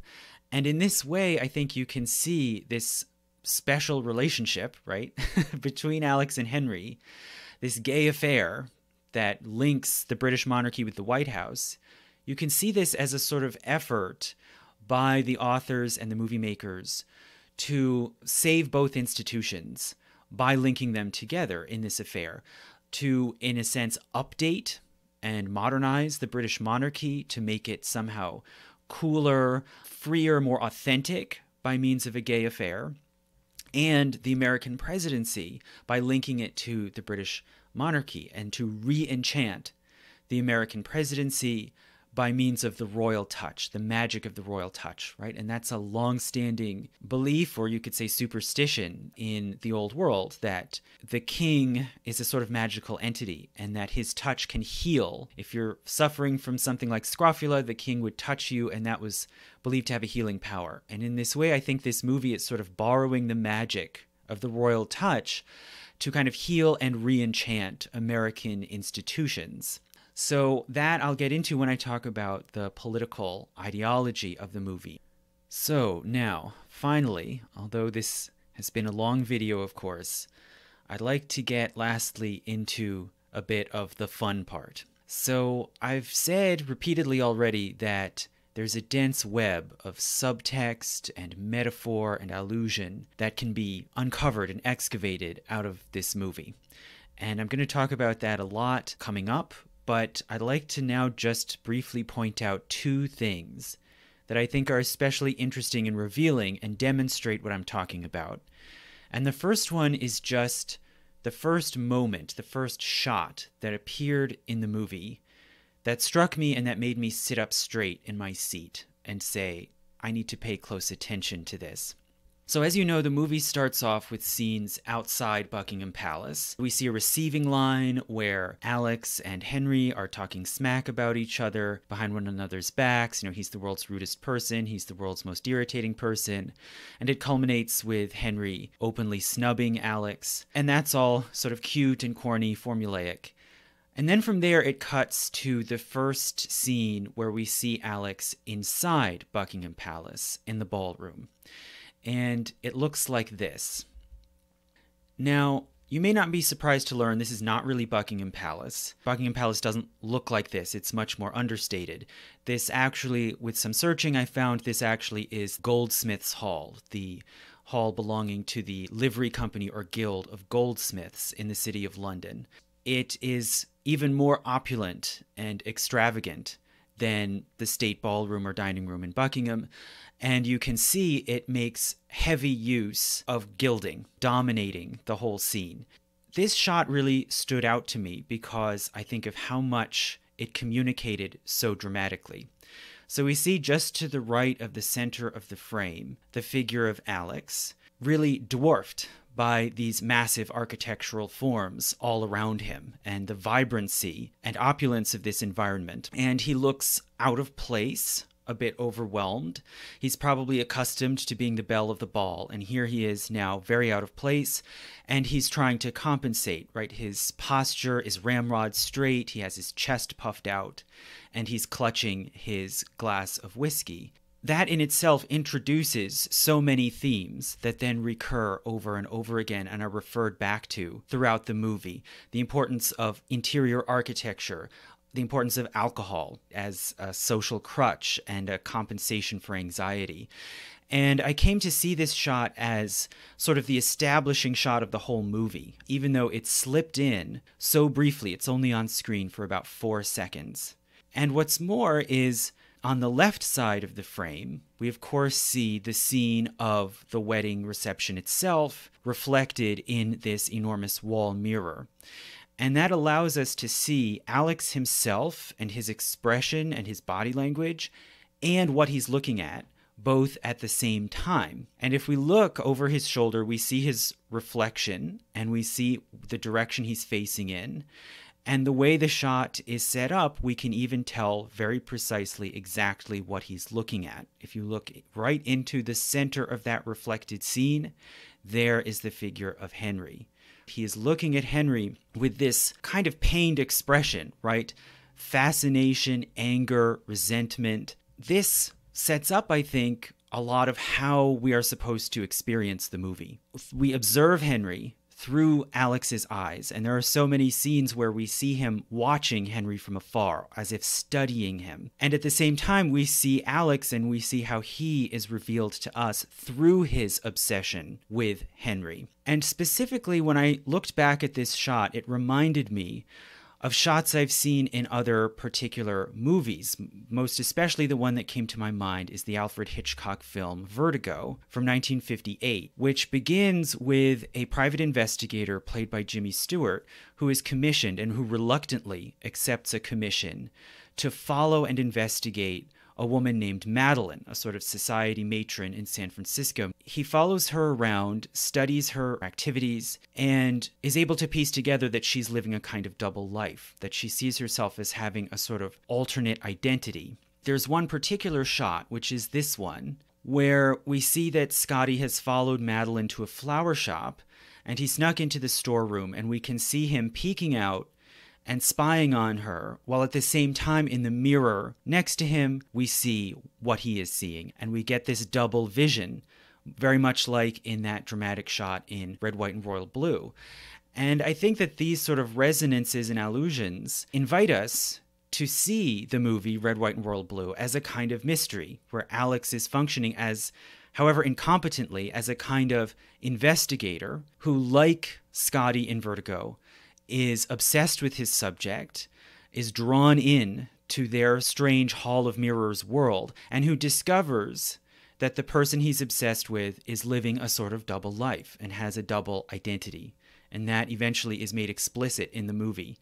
And in this way, I think you can see this special relationship, right, between Alex and Henry, this gay affair that links the British monarchy with the White House. You can see this as a sort of effort by the authors and the movie makers to save both institutions by linking them together in this affair, to, in a sense, update and modernize the British monarchy to make it somehow cooler, freer, more authentic by means of a gay affair, and the American presidency by linking it to the British monarchy and to re enchant the American presidency by means of the royal touch, the magic of the royal touch, right? And that's a long-standing belief, or you could say superstition, in the old world that the king is a sort of magical entity and that his touch can heal. If you're suffering from something like scrofula, the king would touch you, and that was believed to have a healing power. And in this way, I think this movie is sort of borrowing the magic of the royal touch to kind of heal and re enchant American institutions. So, that I'll get into when I talk about the political ideology of the movie. So, now, finally, although this has been a long video, of course, I'd like to get lastly into a bit of the fun part. So, I've said repeatedly already that there's a dense web of subtext and metaphor and allusion that can be uncovered and excavated out of this movie. And I'm going to talk about that a lot coming up, but I'd like to now just briefly point out two things that I think are especially interesting and revealing and demonstrate what I'm talking about. And the first one is just the first moment, the first shot that appeared in the movie that struck me and that made me sit up straight in my seat and say, I need to pay close attention to this. So, as you know, the movie starts off with scenes outside Buckingham Palace. We see a receiving line where Alex and Henry are talking smack about each other behind one another's backs. You know, he's the world's rudest person, he's the world's most irritating person. And it culminates with Henry openly snubbing Alex. And that's all sort of cute and corny, formulaic. And then from there, it cuts to the first scene where we see Alex inside Buckingham Palace in the ballroom and it looks like this. Now, you may not be surprised to learn this is not really Buckingham Palace. Buckingham Palace doesn't look like this, it's much more understated. This actually, with some searching, I found this actually is Goldsmiths Hall, the hall belonging to the Livery Company or Guild of Goldsmiths in the city of London. It is even more opulent and extravagant than the state ballroom or dining room in Buckingham and you can see it makes heavy use of gilding dominating the whole scene. This shot really stood out to me because I think of how much it communicated so dramatically. So we see just to the right of the center of the frame the figure of Alex, really dwarfed by these massive architectural forms all around him and the vibrancy and opulence of this environment. And he looks out of place, a bit overwhelmed. He's probably accustomed to being the belle of the ball, and here he is now very out of place, and he's trying to compensate, right? His posture is ramrod straight, he has his chest puffed out, and he's clutching his glass of whiskey. That in itself introduces so many themes that then recur over and over again and are referred back to throughout the movie. The importance of interior architecture, the importance of alcohol as a social crutch and a compensation for anxiety. And I came to see this shot as sort of the establishing shot of the whole movie, even though it slipped in so briefly. It's only on screen for about four seconds. And what's more is on the left side of the frame, we of course see the scene of the wedding reception itself reflected in this enormous wall mirror. And that allows us to see Alex himself and his expression and his body language and what he's looking at both at the same time. And if we look over his shoulder, we see his reflection and we see the direction he's facing in. And the way the shot is set up, we can even tell very precisely exactly what he's looking at. If you look right into the center of that reflected scene, there is the figure of Henry. He is looking at Henry with this kind of pained expression, right? Fascination, anger, resentment. This sets up, I think, a lot of how we are supposed to experience the movie. We observe Henry through Alex's eyes, and there are so many scenes where we see him watching Henry from afar, as if studying him. And at the same time, we see Alex and we see how he is revealed to us through his obsession with Henry. And specifically, when I looked back at this shot, it reminded me of shots I've seen in other particular movies. Most especially, the one that came to my mind is the Alfred Hitchcock film Vertigo from 1958, which begins with a private investigator played by Jimmy Stewart who is commissioned and who reluctantly accepts a commission to follow and investigate a woman named Madeleine, a sort of society matron in San Francisco. He follows her around, studies her activities, and is able to piece together that she's living a kind of double life, that she sees herself as having a sort of alternate identity. There's one particular shot, which is this one, where we see that Scottie has followed Madeleine to a flower shop and he snuck into the storeroom, and we can see him peeking out and spying on her, while at the same time in the mirror next to him, we see what he is seeing. And we get this double vision, very much like in that dramatic shot in Red, White, and Royal Blue. And I think that these sort of resonances and allusions invite us to see the movie Red, White, and Royal Blue as a kind of mystery, where Alex is functioning as, however incompetently, as a kind of investigator who, like Scottie in Vertigo, is obsessed with his subject, is drawn in to their strange Hall of Mirrors world, and who discovers that the person he's obsessed with is living a sort of double life and has a double identity. And that eventually is made explicit in the movie.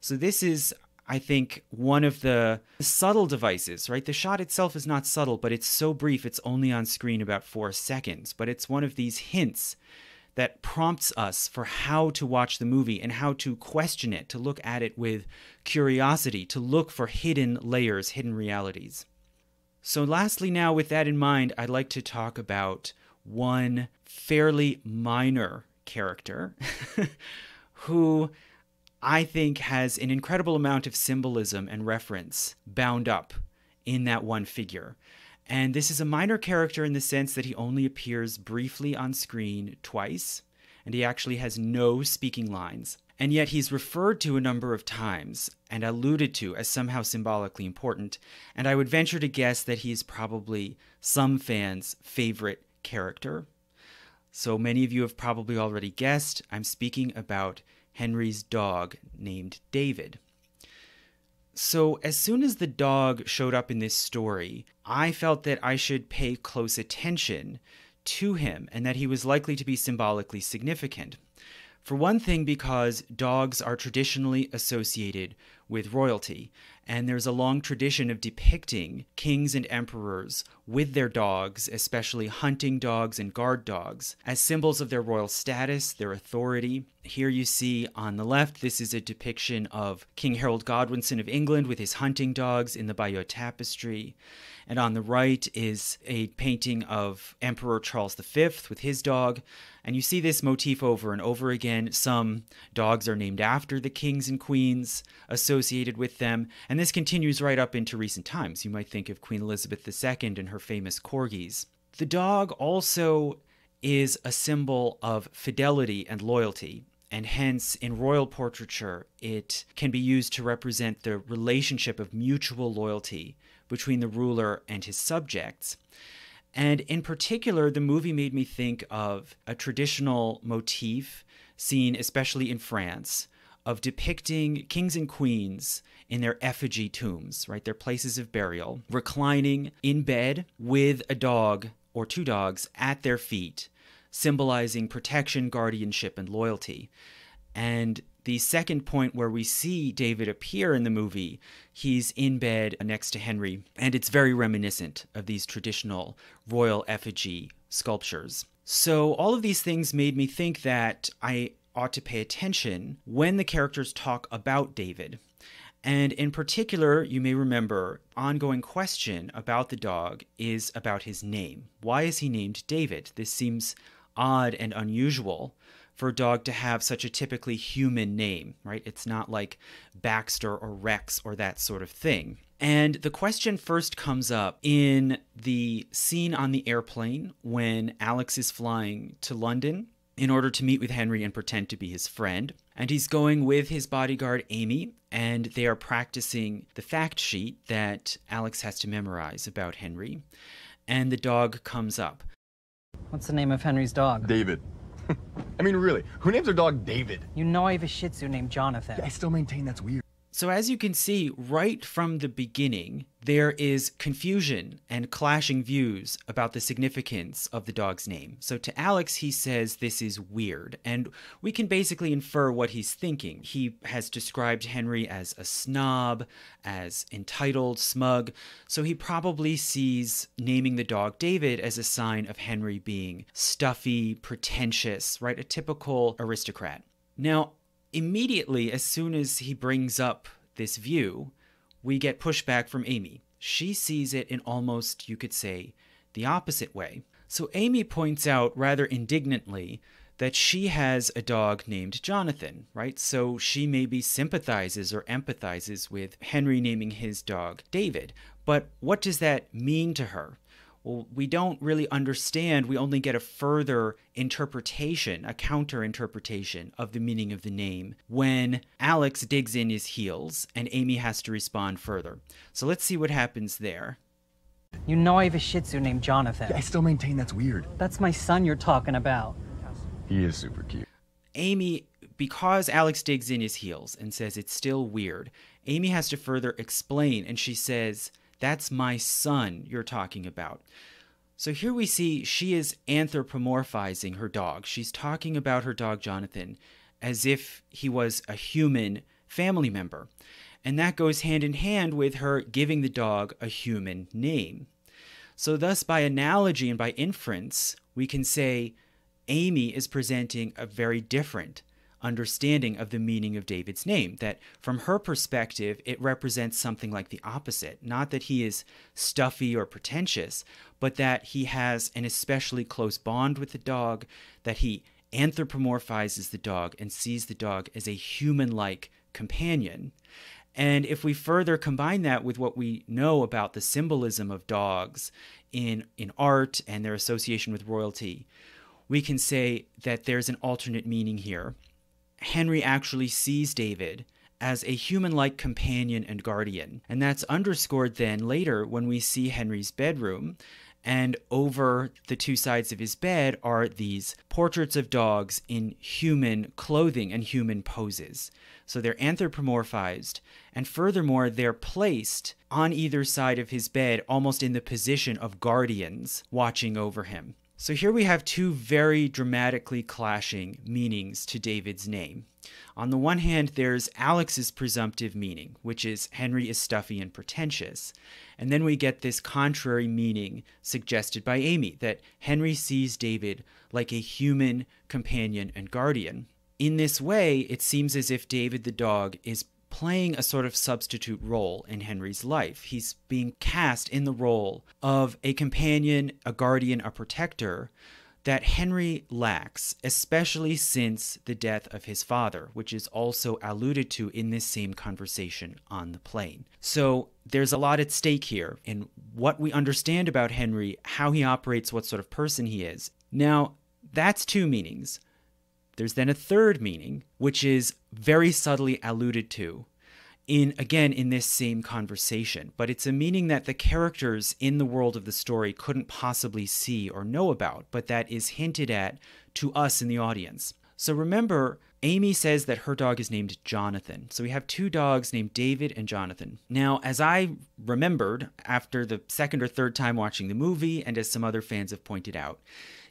So, this is, I think, one of the subtle devices, right? The shot itself is not subtle, but it's so brief, it's only on screen about four seconds. But it's one of these hints that prompts us for how to watch the movie and how to question it, to look at it with curiosity, to look for hidden layers, hidden realities. So, lastly, now with that in mind, I'd like to talk about one fairly minor character who I think has an incredible amount of symbolism and reference bound up in that one figure. And this is a minor character in the sense that he only appears briefly on screen twice, and he actually has no speaking lines. And yet he's referred to a number of times and alluded to as somehow symbolically important, and I would venture to guess that he's probably some fans' favorite character. So many of you have probably already guessed, I'm speaking about Henry's dog named David. So, as soon as the dog showed up in this story, I felt that I should pay close attention to him and that he was likely to be symbolically significant. For one thing, because dogs are traditionally associated with royalty, and there's a long tradition of depicting kings and emperors with their dogs, especially hunting dogs and guard dogs, as symbols of their royal status, their authority. Here you see on the left, this is a depiction of King Harold Godwinson of England with his hunting dogs in the Bayeux Tapestry. And on the right is a painting of Emperor Charles V with his dog. And you see this motif over and over again. Some dogs are named after the kings and queens associated with them. And this continues right up into recent times. You might think of Queen Elizabeth II and her famous corgis. The dog also is a symbol of fidelity and loyalty. and hence in royal portraiture, it can be used to represent the relationship of mutual loyalty between the ruler and his subjects. And in particular, the movie made me think of a traditional motif seen especially in France of depicting kings and queens in their effigy tombs, right? Their places of burial, reclining in bed with a dog or two dogs at their feet, symbolizing protection, guardianship, and loyalty. And the second point where we see David appear in the movie, he's in bed next to Henry, and it's very reminiscent of these traditional royal effigy sculptures. So, all of these things made me think that I ought to pay attention when the characters talk about David. And in particular, you may remember, ongoing question about the dog is about his name. Why is he named David? This seems odd and unusual for a dog to have such a typically human name, right? It's not like Baxter or Rex or that sort of thing. And the question first comes up in the scene on the airplane when Alex is flying to London in order to meet with Henry and pretend to be his friend. And he's going with his bodyguard, Amy, and they are practicing the fact sheet that Alex has to memorize about Henry. And the dog comes up. What's the name of Henry's dog? David. I mean, really, who names their dog David? You know I have a Shih Tzu named Jonathan. I still maintain that's weird. So, as you can see, right from the beginning, there is confusion and clashing views about the significance of the dog's name. So, to Alex, he says this is weird, and we can basically infer what he's thinking. He has described Henry as a snob, as entitled, smug, so he probably sees naming the dog David as a sign of Henry being stuffy, pretentious, right? A typical aristocrat. Now, immediately, as soon as he brings up this view, we get pushback from Amy. She sees it in almost, you could say, the opposite way. So Amy points out rather indignantly that she has a dog named Jonathan, right? So she maybe sympathizes or empathizes with Henry naming his dog David. But what does that mean to her? Well, we don't really understand. We only get a further interpretation, a counter interpretation of the meaning of the name when Alex digs in his heels and Amy has to respond further. So let's see what happens there. You know I have a Shih Tzu named Jonathan. I still maintain that's weird. That's my son you're talking about. He is super cute. Amy, because Alex digs in his heels and says it's still weird, Amy has to further explain and she says, that's my son you're talking about. So here we see she is anthropomorphizing her dog. She's talking about her dog Jonathan as if he was a human family member. And that goes hand in hand with her giving the dog a human name. So, thus, by analogy and by inference, we can say Amy is presenting a very different understanding of the meaning of David's name. That from her perspective, it represents something like the opposite. Not that he is stuffy or pretentious, but that he has an especially close bond with the dog, that he anthropomorphizes the dog and sees the dog as a human like companion. And if we further combine that with what we know about the symbolism of dogs in, in art and their association with royalty, we can say that there's an alternate meaning here Henry actually sees David as a human like companion and guardian. And that's underscored then later when we see Henry's bedroom. And over the two sides of his bed are these portraits of dogs in human clothing and human poses. So they're anthropomorphized. And furthermore, they're placed on either side of his bed, almost in the position of guardians watching over him. So here we have two very dramatically clashing meanings to David's name. On the one hand, there's Alex's presumptive meaning, which is Henry is stuffy and pretentious. And then we get this contrary meaning suggested by Amy that Henry sees David like a human companion and guardian. In this way, it seems as if David the dog is playing a sort of substitute role in Henry's life. He's being cast in the role of a companion, a guardian, a protector that Henry lacks, especially since the death of his father, which is also alluded to in this same conversation on the plane. So there's a lot at stake here in what we understand about Henry, how he operates, what sort of person he is. Now, that's two meanings. There's then a third meaning, which is very subtly alluded to in again in this same conversation, but it's a meaning that the characters in the world of the story couldn't possibly see or know about, but that is hinted at to us in the audience. So remember, Amy says that her dog is named Jonathan. So we have two dogs named David and Jonathan. Now, as I remembered after the second or third time watching the movie, and as some other fans have pointed out,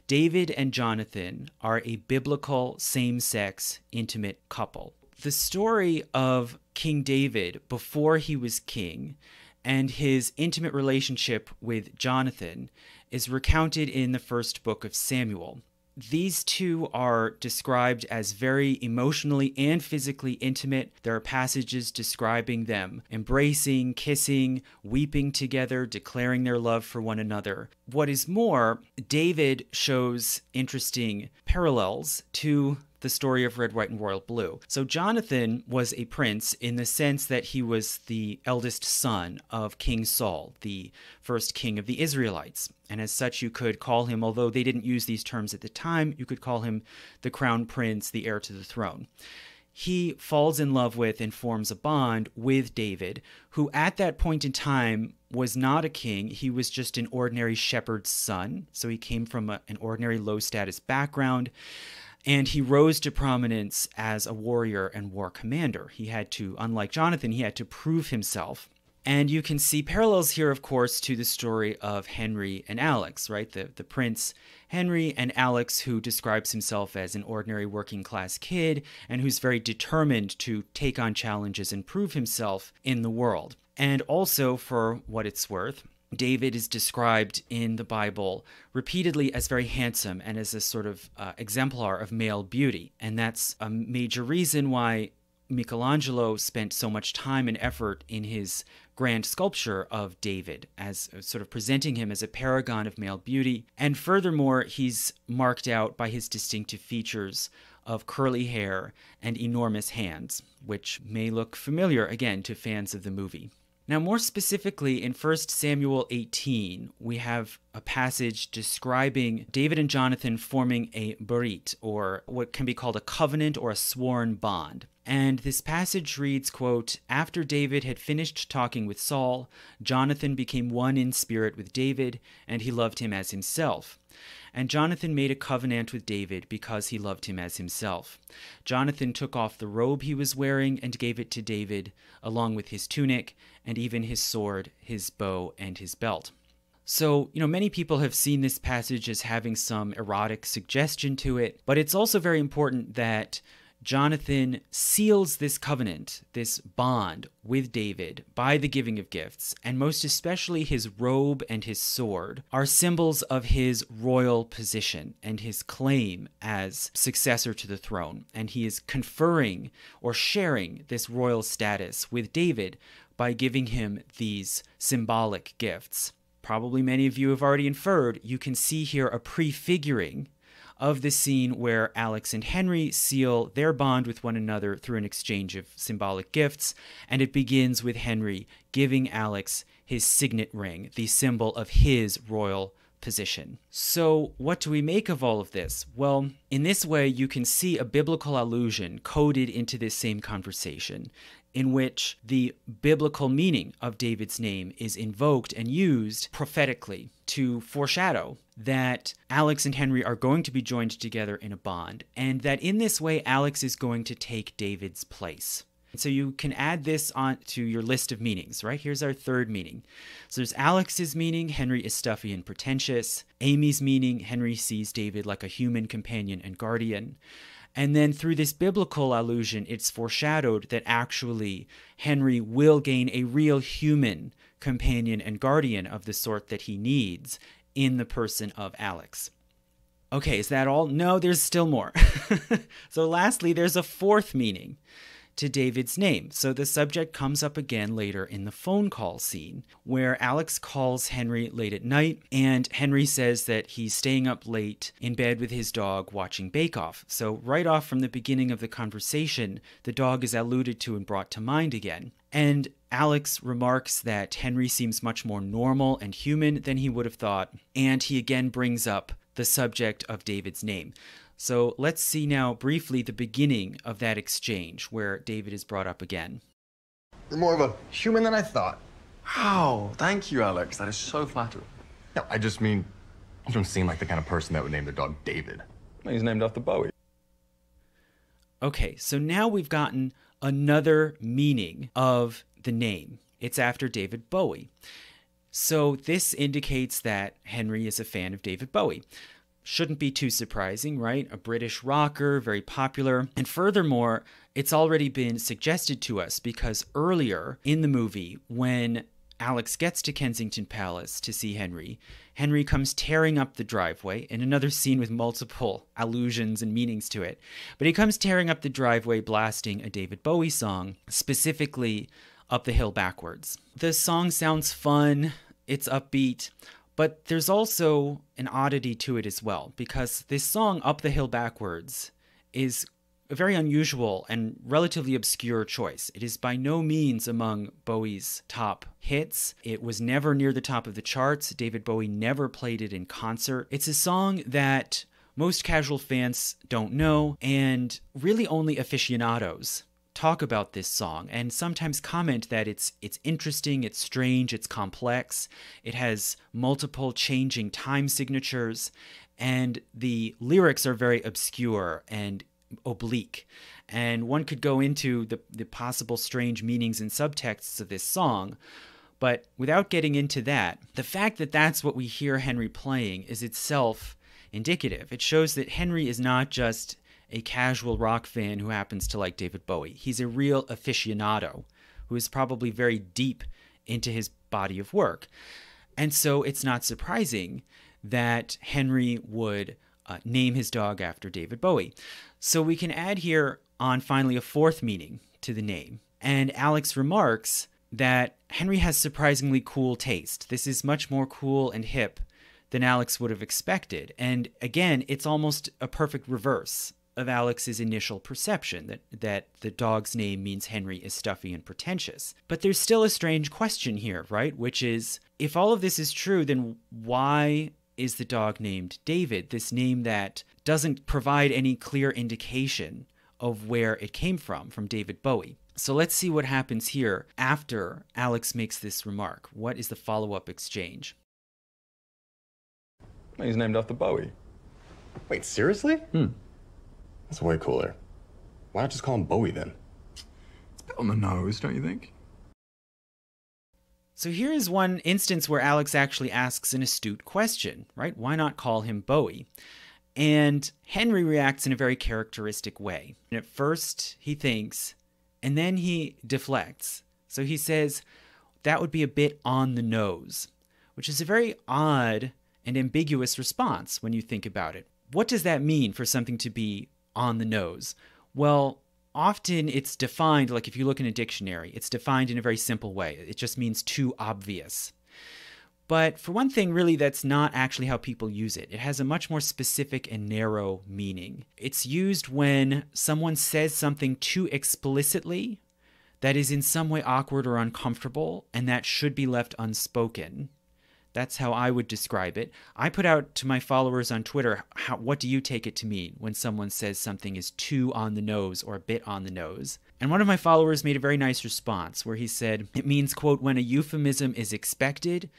David and Jonathan are a biblical same sex intimate couple. The story of King David before he was king and his intimate relationship with Jonathan is recounted in the first book of Samuel these two are described as very emotionally and physically intimate. There are passages describing them embracing, kissing, weeping together, declaring their love for one another. What is more, David shows interesting parallels to the story of Red, White, and Royal Blue. So Jonathan was a prince in the sense that he was the eldest son of King Saul, the first king of the Israelites. And as such, you could call him, although they didn't use these terms at the time, you could call him the crown prince, the heir to the throne he falls in love with and forms a bond with David, who at that point in time was not a king. He was just an ordinary shepherd's son. So he came from a, an ordinary low status background. And he rose to prominence as a warrior and war commander. He had to, unlike Jonathan, he had to prove himself. And you can see parallels here, of course, to the story of Henry and Alex, right? The, the prince Henry and Alex, who describes himself as an ordinary working class kid and who's very determined to take on challenges and prove himself in the world. And also, for what it's worth, David is described in the Bible repeatedly as very handsome and as a sort of uh, exemplar of male beauty. And that's a major reason why Michelangelo spent so much time and effort in his grand sculpture of David, as uh, sort of presenting him as a paragon of male beauty. And furthermore, he's marked out by his distinctive features of curly hair and enormous hands, which may look familiar again to fans of the movie. Now, more specifically, in 1 Samuel 18, we have a passage describing David and Jonathan forming a berit, or what can be called a covenant or a sworn bond. And this passage reads, quote, After David had finished talking with Saul, Jonathan became one in spirit with David, and he loved him as himself. And Jonathan made a covenant with David because he loved him as himself. Jonathan took off the robe he was wearing and gave it to David, along with his tunic, and even his sword, his bow, and his belt. So, you know, many people have seen this passage as having some erotic suggestion to it, but it's also very important that Jonathan seals this covenant, this bond with David by the giving of gifts, and most especially his robe and his sword are symbols of his royal position and his claim as successor to the throne. And he is conferring or sharing this royal status with David by giving him these symbolic gifts. Probably many of you have already inferred, you can see here a prefiguring of the scene where Alex and Henry seal their bond with one another through an exchange of symbolic gifts, and it begins with Henry giving Alex his signet ring, the symbol of his royal position. So, what do we make of all of this? Well, in this way, you can see a biblical allusion coded into this same conversation in which the biblical meaning of David's name is invoked and used prophetically to foreshadow that Alex and Henry are going to be joined together in a bond, and that in this way, Alex is going to take David's place. So you can add this on to your list of meanings, right? Here's our third meaning. So there's Alex's meaning, Henry is stuffy and pretentious. Amy's meaning, Henry sees David like a human companion and guardian. And then through this biblical allusion, it's foreshadowed that actually Henry will gain a real human companion and guardian of the sort that he needs in the person of Alex. Okay, is that all? No, there's still more. so, lastly, there's a fourth meaning to David's name. So the subject comes up again later in the phone call scene, where Alex calls Henry late at night, and Henry says that he's staying up late in bed with his dog watching Bake Off. So, right off from the beginning of the conversation, the dog is alluded to and brought to mind again. And Alex remarks that Henry seems much more normal and human than he would have thought, and he again brings up the subject of David's name. So let's see now briefly the beginning of that exchange where David is brought up again. You're more of a human than I thought. Wow, thank you, Alex. That is so flattering. No, I just mean, you don't seem like the kind of person that would name their dog David. He's named after Bowie. Okay, so now we've gotten another meaning of the name. It's after David Bowie. So this indicates that Henry is a fan of David Bowie. Shouldn't be too surprising, right? A British rocker, very popular. And furthermore, it's already been suggested to us because earlier in the movie, when Alex gets to Kensington Palace to see Henry, Henry comes tearing up the driveway in another scene with multiple allusions and meanings to it. But he comes tearing up the driveway blasting a David Bowie song, specifically Up the Hill Backwards. The song sounds fun, it's upbeat, but there's also an oddity to it as well, because this song, Up the Hill Backwards, is a very unusual and relatively obscure choice. It is by no means among Bowie's top hits. It was never near the top of the charts. David Bowie never played it in concert. It's a song that most casual fans don't know, and really only aficionados talk about this song and sometimes comment that it's it's interesting, it's strange, it's complex. It has multiple changing time signatures and the lyrics are very obscure and oblique. And one could go into the, the possible strange meanings and subtexts of this song. But without getting into that, the fact that that's what we hear Henry playing is itself indicative. It shows that Henry is not just a casual rock fan who happens to like David Bowie. He's a real aficionado who is probably very deep into his body of work. And so it's not surprising that Henry would uh, name his dog after David Bowie. So we can add here on finally a fourth meaning to the name. And Alex remarks that Henry has surprisingly cool taste. This is much more cool and hip than Alex would have expected. And again, it's almost a perfect reverse of Alex's initial perception that, that the dog's name means Henry is stuffy and pretentious. But there's still a strange question here, right? Which is if all of this is true, then why is the dog named David, this name that doesn't provide any clear indication of where it came from, from David Bowie. So let's see what happens here after Alex makes this remark. What is the follow up exchange? He's named after Bowie. Wait, seriously? Hmm. That's way cooler. Why not just call him Bowie then? It's a bit on the nose, don't you think? So here is one instance where Alex actually asks an astute question, right? Why not call him Bowie? And Henry reacts in a very characteristic way. And at first, he thinks, and then he deflects. So he says, that would be a bit on the nose, which is a very odd and ambiguous response when you think about it. What does that mean for something to be on the nose? Well, often it's defined, like if you look in a dictionary, it's defined in a very simple way. It just means too obvious. But for one thing, really, that's not actually how people use it. It has a much more specific and narrow meaning. It's used when someone says something too explicitly that is in some way awkward or uncomfortable and that should be left unspoken. That's how I would describe it. I put out to my followers on Twitter, how, what do you take it to mean when someone says something is too on the nose or a bit on the nose? And one of my followers made a very nice response where he said, it means, quote, when a euphemism is expected,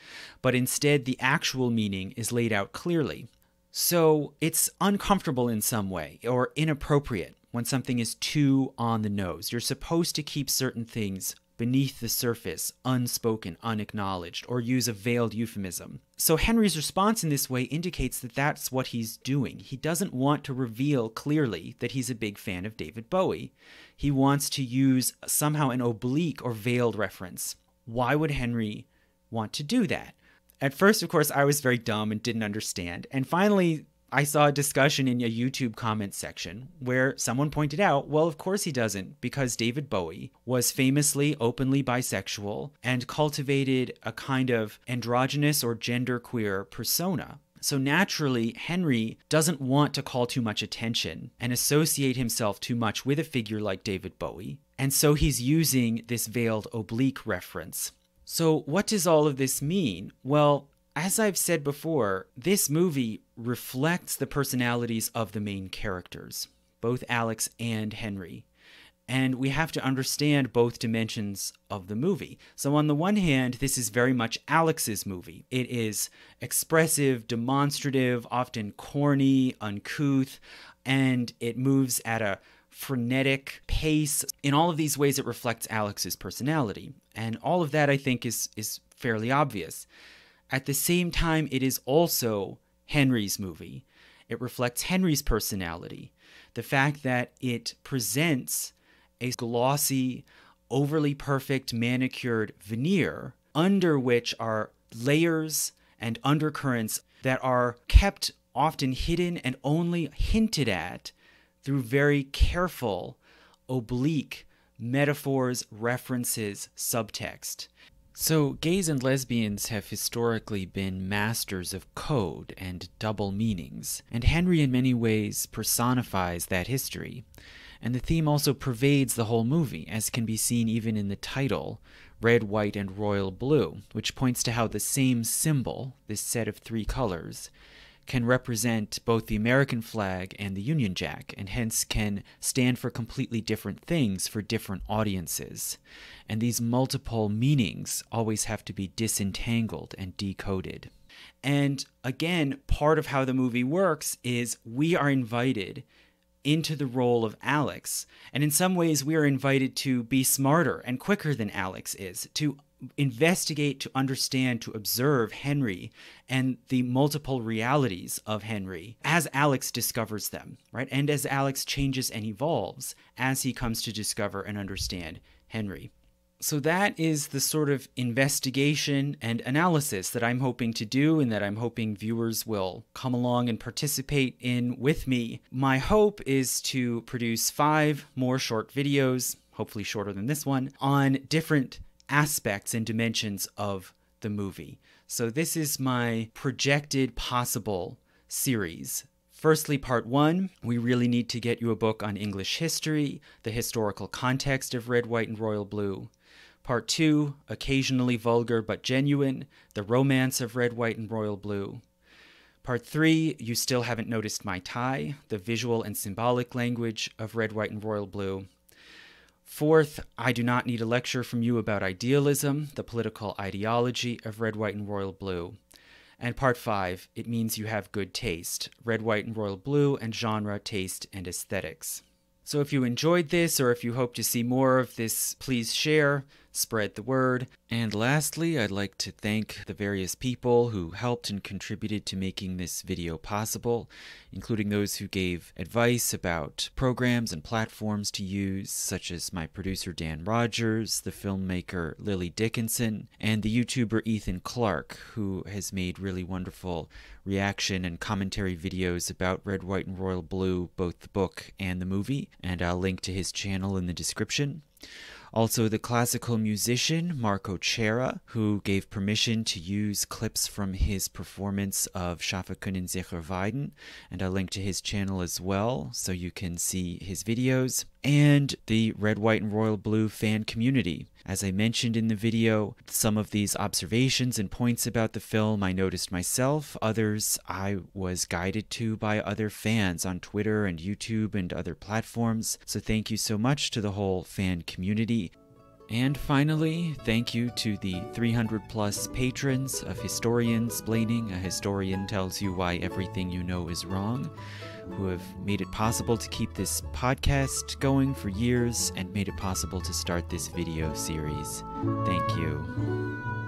but instead the actual meaning is laid out clearly. So it's uncomfortable in some way or inappropriate when something is too on the nose. You're supposed to keep certain things beneath the surface, unspoken, unacknowledged, or use a veiled euphemism. So Henry's response in this way indicates that that's what he's doing. He doesn't want to reveal clearly that he's a big fan of David Bowie. He wants to use somehow an oblique or veiled reference. Why would Henry want to do that? At first, of course, I was very dumb and didn't understand. And finally, I saw a discussion in a YouTube comment section where someone pointed out, well, of course he doesn't, because David Bowie was famously openly bisexual and cultivated a kind of androgynous or genderqueer persona. So naturally, Henry doesn't want to call too much attention and associate himself too much with a figure like David Bowie. And so he's using this veiled oblique reference. So, what does all of this mean? Well, as I've said before, this movie reflects the personalities of the main characters, both Alex and Henry. And we have to understand both dimensions of the movie. So, on the one hand, this is very much Alex's movie. It is expressive, demonstrative, often corny, uncouth, and it moves at a frenetic pace. In all of these ways, it reflects Alex's personality. And all of that, I think, is, is fairly obvious. At the same time, it is also Henry's movie. It reflects Henry's personality. The fact that it presents a glossy, overly perfect manicured veneer under which are layers and undercurrents that are kept often hidden and only hinted at through very careful, oblique metaphors, references, subtext. So, gays and lesbians have historically been masters of code and double meanings, and Henry in many ways personifies that history. And the theme also pervades the whole movie, as can be seen even in the title, Red, White, and Royal Blue, which points to how the same symbol, this set of three colors, can represent both the American flag and the Union Jack, and hence can stand for completely different things for different audiences. And these multiple meanings always have to be disentangled and decoded. And again, part of how the movie works is we are invited into the role of Alex. And in some ways, we are invited to be smarter and quicker than Alex is, to investigate, to understand, to observe Henry and the multiple realities of Henry as Alex discovers them, right? And as Alex changes and evolves as he comes to discover and understand Henry. So that is the sort of investigation and analysis that I'm hoping to do and that I'm hoping viewers will come along and participate in with me. My hope is to produce five more short videos, hopefully shorter than this one, on different aspects and dimensions of the movie. So, this is my projected possible series. Firstly, part one, we really need to get you a book on English history, the historical context of Red, White, and Royal Blue. Part two, occasionally vulgar but genuine, the romance of Red, White, and Royal Blue. Part three, you still haven't noticed my tie, the visual and symbolic language of Red, White, and Royal Blue. Fourth, I do not need a lecture from you about idealism, the political ideology of red, white, and royal blue. And part five, it means you have good taste red, white, and royal blue, and genre, taste, and aesthetics. So if you enjoyed this or if you hope to see more of this, please share, spread the word. And lastly, I'd like to thank the various people who helped and contributed to making this video possible, including those who gave advice about programs and platforms to use, such as my producer Dan Rogers, the filmmaker Lily Dickinson, and the YouTuber Ethan Clark, who has made really wonderful reaction and commentary videos about Red, White, and Royal Blue, both the book and the movie, and I'll link to his channel in the description. Also, the classical musician Marco Cera, who gave permission to use clips from his performance of Schafe können sicher weiden, and I'll link to his channel as well so you can see his videos. And the Red, White, and Royal Blue fan community. As I mentioned in the video, some of these observations and points about the film I noticed myself, others I was guided to by other fans on Twitter and YouTube and other platforms. So thank you so much to the whole fan community. And finally, thank you to the 300 plus patrons of Historiansplaining. A historian tells you why everything you know is wrong, who have made it possible to keep this podcast going for years and made it possible to start this video series. Thank you.